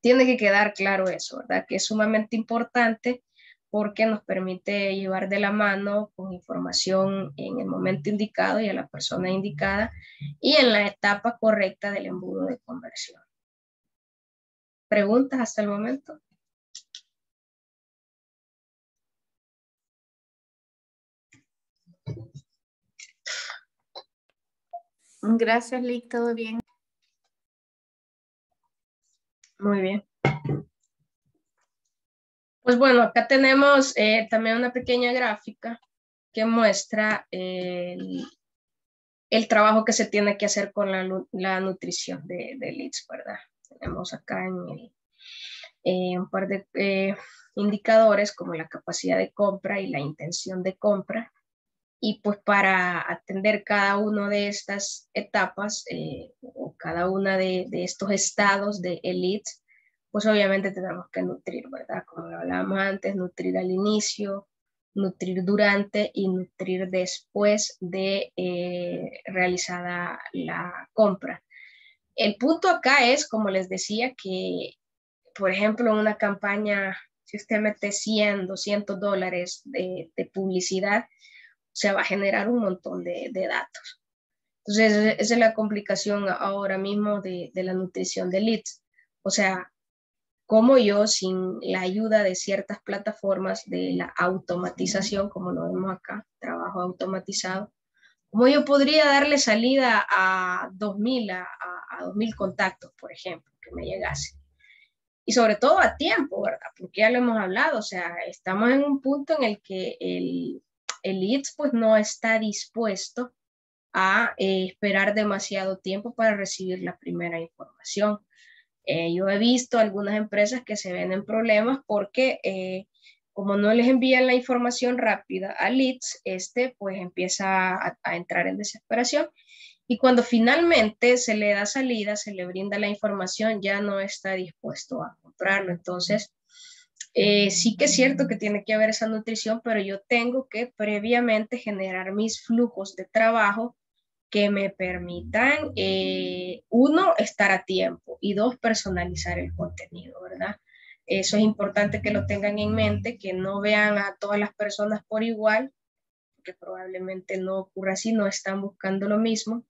tiene que quedar claro eso, ¿verdad? Que es sumamente importante porque nos permite llevar de la mano con información en el momento indicado y a la persona indicada y en la etapa correcta del embudo de conversión. ¿Preguntas hasta el momento? Gracias, Lick, todo bien. Muy bien. Pues bueno, acá tenemos eh, también una pequeña gráfica que muestra el, trabajo que se tiene que hacer con la, nutrición de, leads, ¿verdad? Tenemos acá en eh, un par de eh, indicadores como la capacidad de compra y la intención de compra. Y pues para atender cada una de estas etapas o cada una de, de estos estados de leads, pues obviamente tenemos que nutrir, ¿verdad? Como lo hablábamos antes, nutrir al inicio, nutrir durante y nutrir después de eh, realizada la compra. El punto acá es, como les decía, que, por ejemplo, una campaña, si usted mete 100, 200 dólares de, publicidad, se va a generar un montón de, datos. Entonces, esa es la complicación ahora mismo de, de la nutrición de leads. O sea, como yo, sin la ayuda de ciertas plataformas de la automatización, como lo vemos acá, trabajo automatizado, como yo podría darle salida a 2.000, a, a, 2.000 contactos, por ejemplo, que me llegase. Y sobre todo a tiempo, ¿verdad? Porque ya lo hemos hablado, o sea, estamos en un punto en el que el, el leads pues no está dispuesto a eh, esperar demasiado tiempo para recibir la primera información. Eh, yo he visto algunas empresas que se ven en problemas porque eh, como no les envían la información rápida a leads, este pues empieza a, entrar en desesperación y cuando finalmente se le da salida, se le brinda la información, ya no está dispuesto a comprarlo. Entonces, eh, sí que es cierto que tiene que haber esa nutrición, pero yo tengo que previamente generar mis flujos de trabajo que me permitan, eh, uno, estar a tiempo y dos, personalizar el contenido, ¿verdad? Eso es importante que lo tengan en mente, que no vean a todas las personas por igual, que probablemente no ocurra así, no están buscando lo mismo.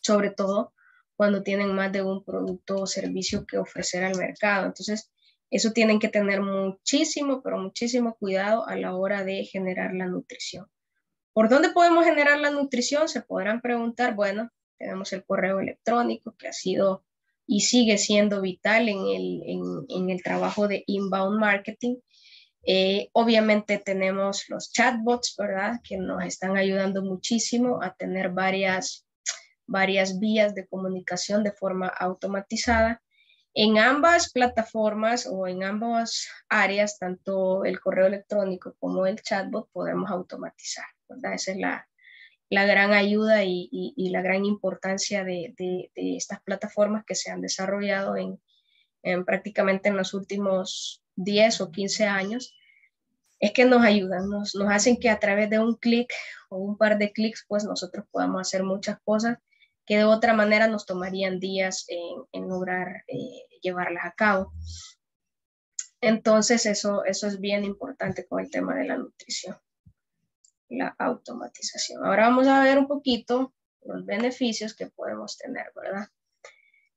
sobre todo cuando tienen más de un producto o servicio que ofrecer al mercado. Entonces, eso tienen que tener muchísimo, pero muchísimo cuidado a la hora de generar la nutrición. ¿Por dónde podemos generar la nutrición? Se podrán preguntar, bueno, tenemos el correo electrónico que ha sido y sigue siendo vital en el, en, el trabajo de inbound marketing. Eh, obviamente tenemos los chatbots, ¿verdad? Que nos están ayudando muchísimo a tener varias, varias vías de comunicación de forma automatizada. En ambas plataformas o en ambas áreas, tanto el correo electrónico como el chatbot, podemos automatizar, Esa es la, la gran ayuda y, y, la gran importancia de, de, estas plataformas que se han desarrollado en, en, prácticamente en los últimos 10 o 15 años, es que nos ayudan, nos, nos hacen que a través de un clic o un par de clics, pues nosotros podamos hacer muchas cosas que de otra manera nos tomarían días en, en lograr eh, llevarlas a cabo. Entonces, eso, eso es bien importante con el tema de la nutrición la automatización. Ahora vamos a ver un poquito los beneficios que podemos tener, ¿verdad?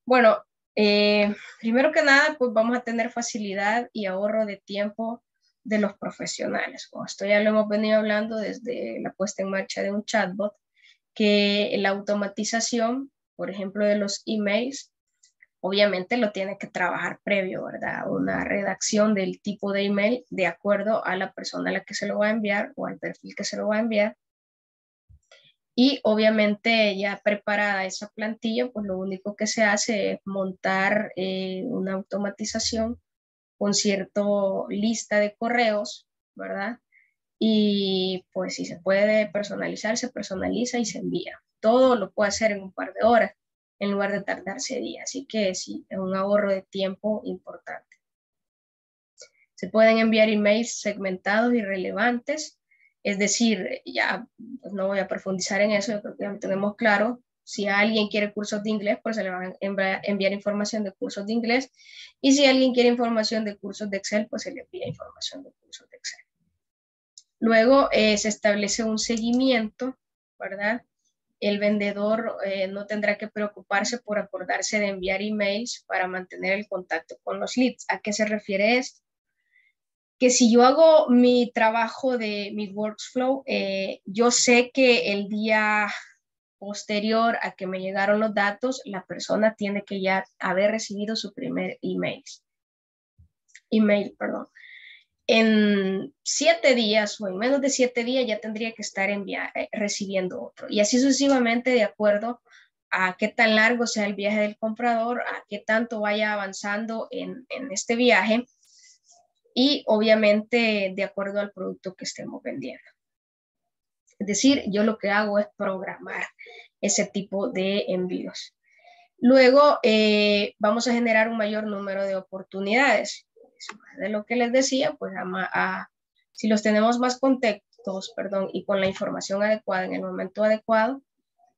Bueno, eh, primero que nada, pues vamos a tener facilidad y ahorro de tiempo de los profesionales. Esto ya lo hemos venido hablando desde la puesta en marcha de un chatbot, que la automatización, por ejemplo, de los emails, obviamente lo tiene que trabajar previo, ¿verdad? Una redacción del tipo de email de acuerdo a la persona a la que se lo va a enviar o al perfil que se lo va a enviar. Y obviamente ya preparada esa plantilla, pues lo único que se hace es montar eh, una automatización con cierta lista de correos, ¿verdad? Y pues si se puede personalizar, se personaliza y se envía. Todo lo puede hacer en un par de horas en lugar de tardarse días. Así que es un ahorro de tiempo importante. Se pueden enviar emails segmentados y relevantes, es decir, ya pues no voy a profundizar en eso, yo ya tenemos claro. Si alguien quiere cursos de inglés, pues se le va a enviar información de cursos de inglés. Y si alguien quiere información de cursos de Excel, pues se le envía información de cursos de Excel. Luego eh, se establece un seguimiento, ¿verdad? El vendedor eh, no tendrá que preocuparse por acordarse de enviar emails para mantener el contacto con los leads. ¿A qué se refiere esto? Que si yo hago mi trabajo de mi workflow, eh, yo sé que el día posterior a que me llegaron los datos, la persona tiene que ya haber recibido su primer email. Email, perdón en siete días o en menos de siete días ya tendría que estar recibiendo otro. Y así sucesivamente de acuerdo a qué tan largo sea el viaje del comprador, a qué tanto vaya avanzando en, en este viaje y obviamente de acuerdo al producto que estemos vendiendo. Es decir, yo lo que hago es programar ese tipo de envíos. Luego eh, vamos a generar un mayor número de oportunidades de lo que les decía, pues si los tenemos más contextos, perdón, y con la información adecuada en el momento adecuado,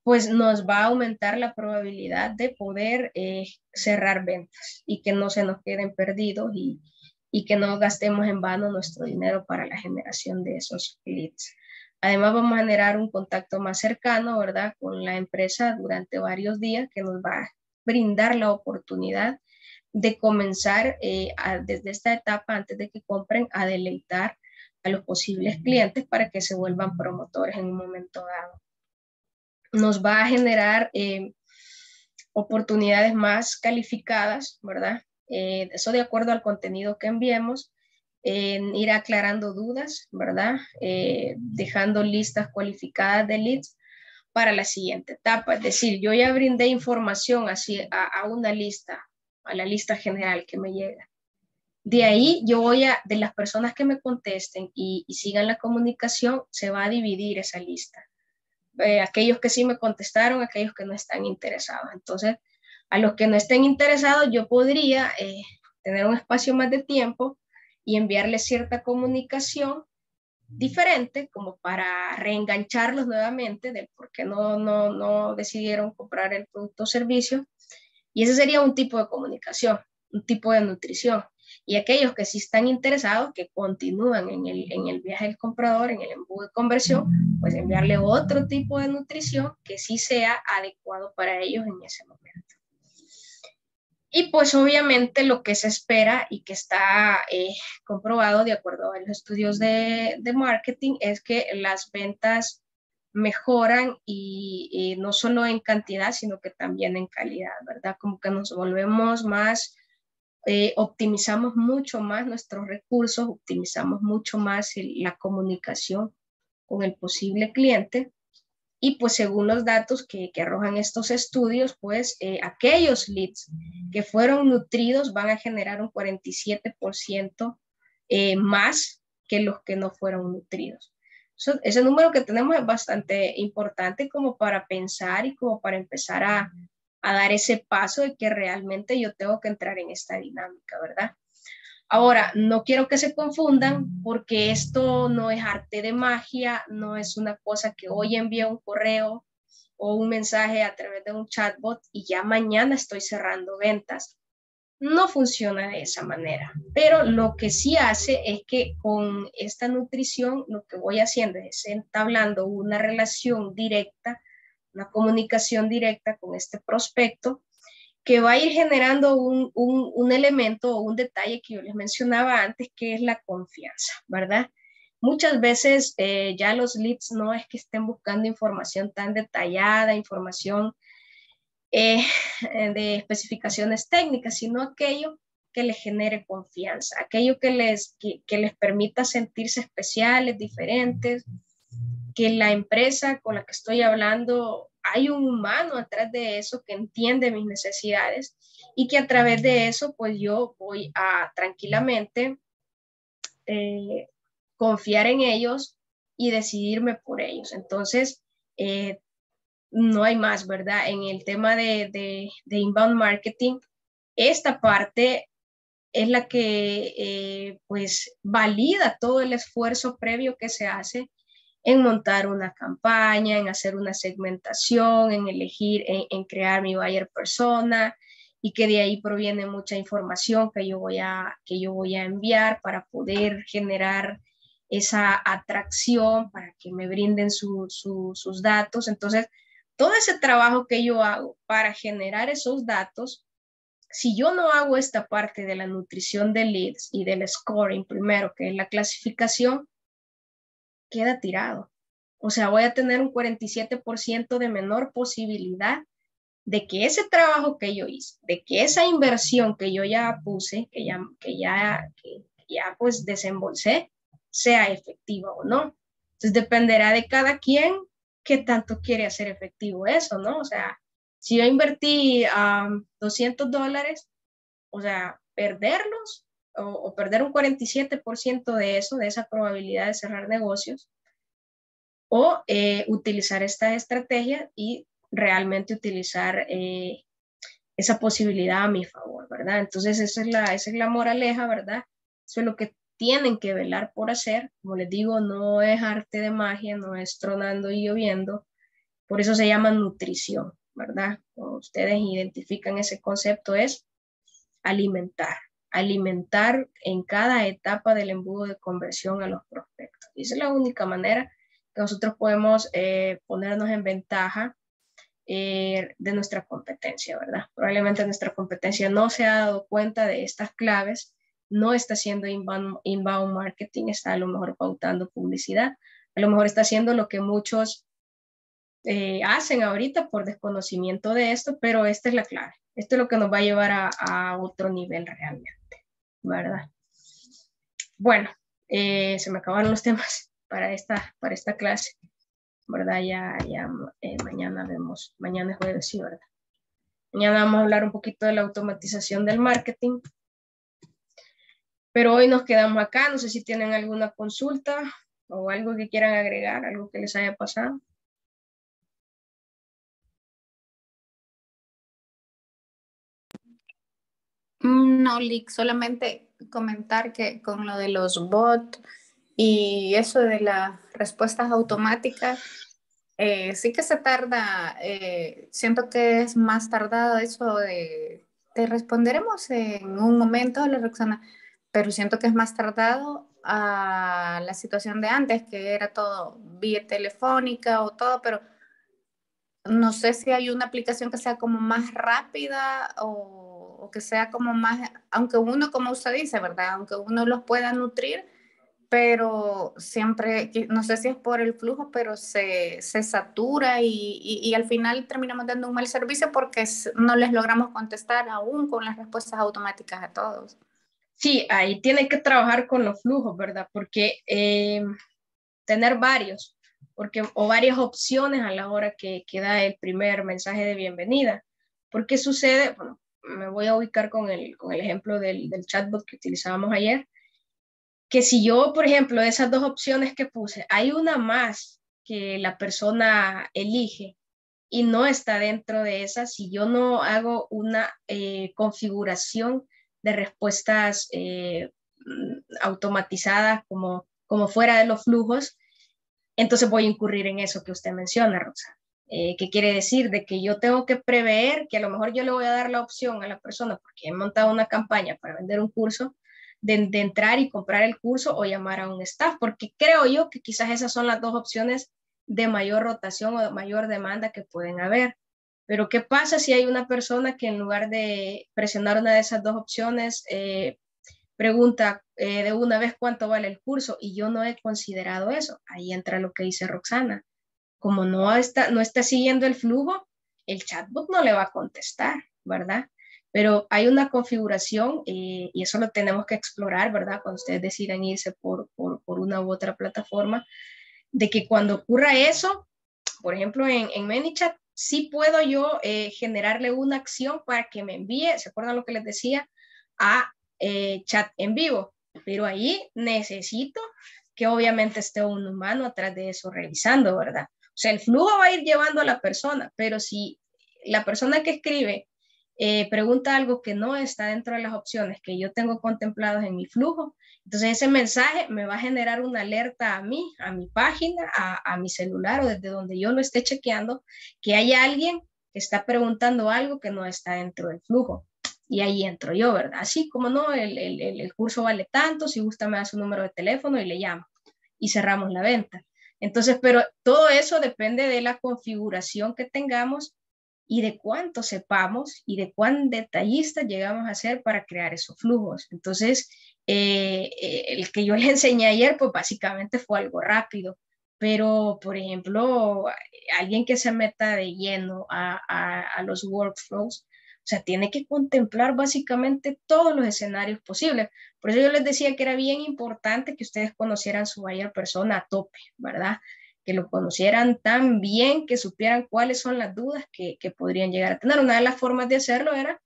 pues nos va a aumentar la probabilidad de poder eh, cerrar ventas y que no se nos queden perdidos y, y que no gastemos en vano nuestro dinero para la generación de esos leads. Además, vamos a generar un contacto más cercano, ¿verdad?, con la empresa durante varios días que nos va a brindar la oportunidad de comenzar eh, desde esta etapa, antes de que compren, a deleitar a los posibles clientes para que se vuelvan promotores en un momento dado. Nos va a generar eh, oportunidades más calificadas, ¿verdad? Eh, eso de acuerdo al contenido que enviemos, en ir aclarando dudas, ¿verdad? dejando listas cualificadas de leads para la siguiente etapa. Es decir, yo ya brindé información así a una lista a la lista general que me llega. De ahí yo voy a, de las personas que me contesten y, sigan la comunicación, se va a dividir esa lista. Eh, aquellos que sí me contestaron, aquellos que no están interesados. Entonces, a los que no estén interesados, yo podría eh, tener un espacio más de tiempo y enviarles cierta comunicación diferente como para reengancharlos nuevamente de por qué no, no, no decidieron comprar el producto o servicio y ese sería un tipo de comunicación, un tipo de nutrición. Y aquellos que sí están interesados, que continúan en el, en el viaje del comprador, en el embudo de conversión, pues enviarle otro tipo de nutrición que sí sea adecuado para ellos en ese momento. Y pues obviamente lo que se espera y que está eh, comprobado de acuerdo a los estudios de, de, marketing es que las ventas mejoran y, no solo en cantidad, sino que también en calidad, ¿verdad? Como que nos volvemos más, eh, optimizamos mucho más nuestros recursos, optimizamos mucho más la comunicación con el posible cliente y pues según los datos que, arrojan estos estudios, pues eh, aquellos leads que fueron nutridos van a generar un 47% eh, más que los que no fueron nutridos. Ese número que tenemos es bastante importante como para pensar y como para empezar a, a dar ese paso de que realmente yo tengo que entrar en esta dinámica, ¿verdad? Ahora, no quiero que se confundan porque esto no es arte de magia, no es una cosa que hoy envío un correo o un mensaje a través de un chatbot y ya mañana estoy cerrando ventas. No funciona de esa manera, pero lo que sí hace es que con esta nutrición lo que voy haciendo es entablando una relación directa, una comunicación directa con este prospecto que va a ir generando un, un, elemento o un detalle que yo les mencionaba antes, que es la confianza, ¿verdad? Muchas veces eh, ya los leads no es que estén buscando información tan detallada, información eh, de especificaciones técnicas, sino aquello que les genere confianza, aquello que les, que, les permita sentirse especiales, diferentes, que la empresa con la que estoy hablando hay un humano atrás de eso que entiende mis necesidades y que a través de eso, pues yo voy a tranquilamente eh, confiar en ellos y decidirme por ellos. Entonces, eh, no hay más, ¿verdad? En el tema de, de, inbound marketing, esta parte es la que eh, pues valida todo el esfuerzo previo que se hace en montar una campaña, en hacer una segmentación, en elegir, en, crear mi buyer persona y que de ahí proviene mucha información que yo voy a, que yo voy a enviar para poder generar esa atracción, para que me brinden sus datos. Entonces, todo ese trabajo que yo hago para generar esos datos, si yo no hago esta parte de la nutrición de leads y del scoring primero, que es la clasificación, queda tirado. O sea, voy a tener un 47% de menor posibilidad de que ese trabajo que yo hice, de que esa inversión que yo ya puse, que ya, que ya, que ya pues desembolsé, sea efectiva o no. Entonces dependerá de cada quien qué tanto quiere hacer efectivo eso, ¿no? O sea, si yo invertí 200 dólares, o sea, perderlos o, perder un 47% de eso, de esa probabilidad de cerrar negocios, o eh, utilizar esta estrategia y realmente utilizar eh, esa posibilidad a mi favor, ¿verdad? Entonces, esa es, la, esa es la moraleja, ¿verdad? Eso es lo que tienen que velar por hacer. Como les digo, no es arte de magia, no es tronando y lloviendo. Por eso se llama nutrición, ¿verdad? Como ustedes identifican ese concepto, es alimentar, alimentar en cada etapa del embudo de conversión a los prospectos. Y esa es la única manera que nosotros podemos eh, ponernos en ventaja eh, de nuestra competencia, ¿verdad? Probablemente nuestra competencia no se ha dado cuenta de estas claves, no está haciendo inbound, marketing, está a lo mejor pautando publicidad, a lo mejor está haciendo lo que muchos eh, hacen ahorita por desconocimiento de esto, pero esta es la clave. Esto es lo que nos va a llevar a, otro nivel realmente. ¿verdad? Bueno, eh, se me acabaron los temas para esta, para esta clase, ¿verdad? Ya, ya eh, mañana vemos, mañana es jueves, sí, ¿verdad? Mañana vamos a hablar un poquito de la automatización del marketing. Pero hoy nos quedamos acá, no sé si tienen alguna consulta o algo que quieran agregar, algo que les haya pasado. Mm, no, Lick, solamente comentar que con lo de los bots y eso de las respuestas automáticas, eh, sí que se tarda, eh, siento que es más tardado eso de te responderemos en un momento, Roxana, pero siento que es más tardado a la situación de antes, que era todo vía telefónica o todo, pero no sé si hay una aplicación que sea como más rápida o, o, que sea como más, aunque uno, como usted dice, ¿verdad? Aunque uno los pueda nutrir, pero siempre, no sé si es por el flujo, pero se, se satura y, y, al final terminamos dando un mal servicio porque no les logramos contestar aún con las respuestas automáticas a todos. Sí, ahí tiene que trabajar con los flujos, ¿verdad? Porque eh, tener varios, porque, o varias opciones a la hora que, que da el primer mensaje de bienvenida. ¿Por qué sucede? Bueno, me voy a ubicar con el, con el ejemplo del, del chatbot que utilizábamos ayer que si yo, por ejemplo, de esas dos opciones que puse, hay una más que la persona elige y no está dentro de esa, si yo no hago una eh, configuración de respuestas eh, automatizadas como, como fuera de los flujos, entonces voy a incurrir en eso que usted menciona, Rosa. Eh, ¿Qué quiere decir? De que yo tengo que prever que a lo mejor yo le voy a dar la opción a la persona porque he montado una campaña para vender un curso de, entrar y comprar el curso o llamar a un staff, porque creo yo que quizás esas son las dos opciones de mayor rotación o de mayor demanda que pueden haber. Pero ¿qué pasa si hay una persona que en lugar de presionar una de esas dos opciones, eh, pregunta eh, de una vez cuánto vale el curso y yo no he considerado eso? Ahí entra lo que dice Roxana. Como no está, no está siguiendo el flujo, el chatbot no le va a contestar, ¿verdad? pero hay una configuración eh, y eso lo tenemos que explorar, ¿verdad? Cuando ustedes decidan irse por, por, por, una u otra plataforma, de que cuando ocurra eso, por ejemplo, en, en ManyChat, sí puedo yo eh, generarle una acción para que me envíe, ¿se acuerdan lo que les decía? A eh, chat en vivo, pero ahí necesito que obviamente esté un humano atrás de eso revisando, ¿verdad? O sea, el flujo va a ir llevando a la persona, pero si la persona que escribe eh, pregunta algo que no está dentro de las opciones que yo tengo contemplados en mi flujo, entonces ese mensaje me va a generar una alerta a mí, a mi página, a, mi celular o desde donde yo lo esté chequeando, que hay alguien que está preguntando algo que no está dentro del flujo. Y ahí entro yo, ¿verdad? Así como no, el, el, el curso vale tanto, si gusta me da su número de teléfono y le llamo y cerramos la venta. Entonces, pero todo eso depende de la configuración que tengamos y de cuánto sepamos y de cuán detallistas llegamos a ser para crear esos flujos. Entonces, eh, eh, el que yo le enseñé ayer, pues básicamente fue algo rápido, pero, por ejemplo, alguien que se meta de lleno a, a, los workflows, o sea, tiene que contemplar básicamente todos los escenarios posibles. Por eso yo les decía que era bien importante que ustedes conocieran su buyer persona a tope, ¿verdad? Que lo conocieran tan bien, que supieran cuáles son las dudas que, que, podrían llegar a tener. Una de las formas de hacerlo era,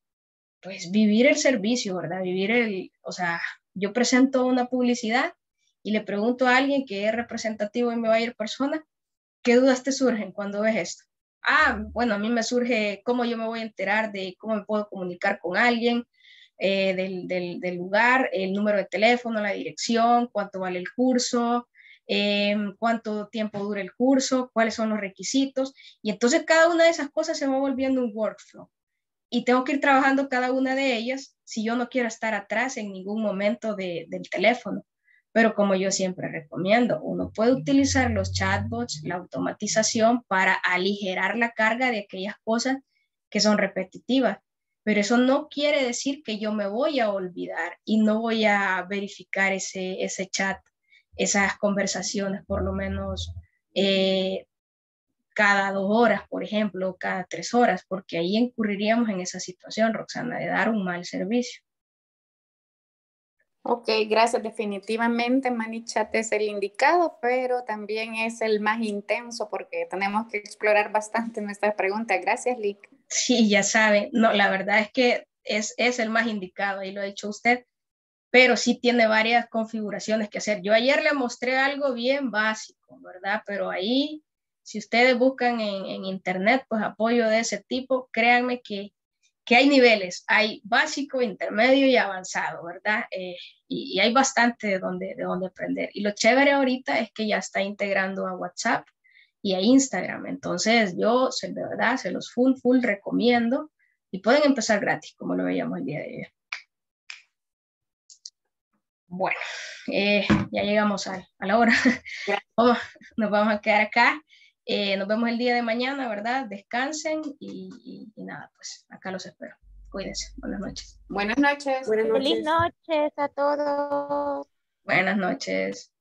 pues, vivir el servicio, ¿verdad? Vivir el, o sea, yo presento una publicidad y le pregunto a alguien que es representativo en mi Bayer persona, ¿qué dudas te surgen cuando ves esto? Ah, bueno, a mí me surge cómo yo me voy a enterar de cómo me puedo comunicar con alguien, eh, del, del, lugar, el número de teléfono, la dirección, cuánto vale el curso, Em, cuánto tiempo dura el curso, cuáles son los requisitos. Y entonces cada una de esas cosas se va volviendo un workflow. Y tengo que ir trabajando cada una de ellas si yo no quiero estar atrás en ningún momento del teléfono. Pero como yo siempre recomiendo, uno puede utilizar los chatbots, la automatización para aligerar la carga de aquellas cosas que son repetitivas. Pero eso no quiere decir que yo me voy a olvidar y no voy a verificar ese, ese chat esas conversaciones por lo menos eh, cada dos horas, por ejemplo, cada tres horas, porque ahí incurriríamos en esa situación, Roxana, de dar un mal servicio. Ok, gracias. Definitivamente ManyChat es el indicado, pero también es el más intenso porque tenemos que explorar bastante nuestras preguntas. Gracias, Lick. Sí, ya sabe. No, la verdad es que es, es el más indicado y lo ha dicho usted pero sí tiene varias configuraciones que hacer. Yo ayer le mostré algo bien básico, ¿verdad? Pero ahí, si ustedes buscan en, internet, pues apoyo de ese tipo, créanme que, que, hay niveles, hay básico, intermedio y avanzado, ¿verdad? Eh, y, hay bastante de donde, de donde aprender. Y lo chévere ahorita es que ya está integrando a WhatsApp y a Instagram. Entonces, yo, de verdad, se los full, full recomiendo y pueden empezar gratis, como lo veíamos el día de hoy. Bueno, eh, ya llegamos a, la hora. nos vamos a quedar acá. Eh, nos vemos el día de mañana, ¿verdad? Descansen y, nada, pues acá los espero. Cuídense. Buenas noches. Buenas noches. Buenas noches. Feliz noches a todos. Buenas noches.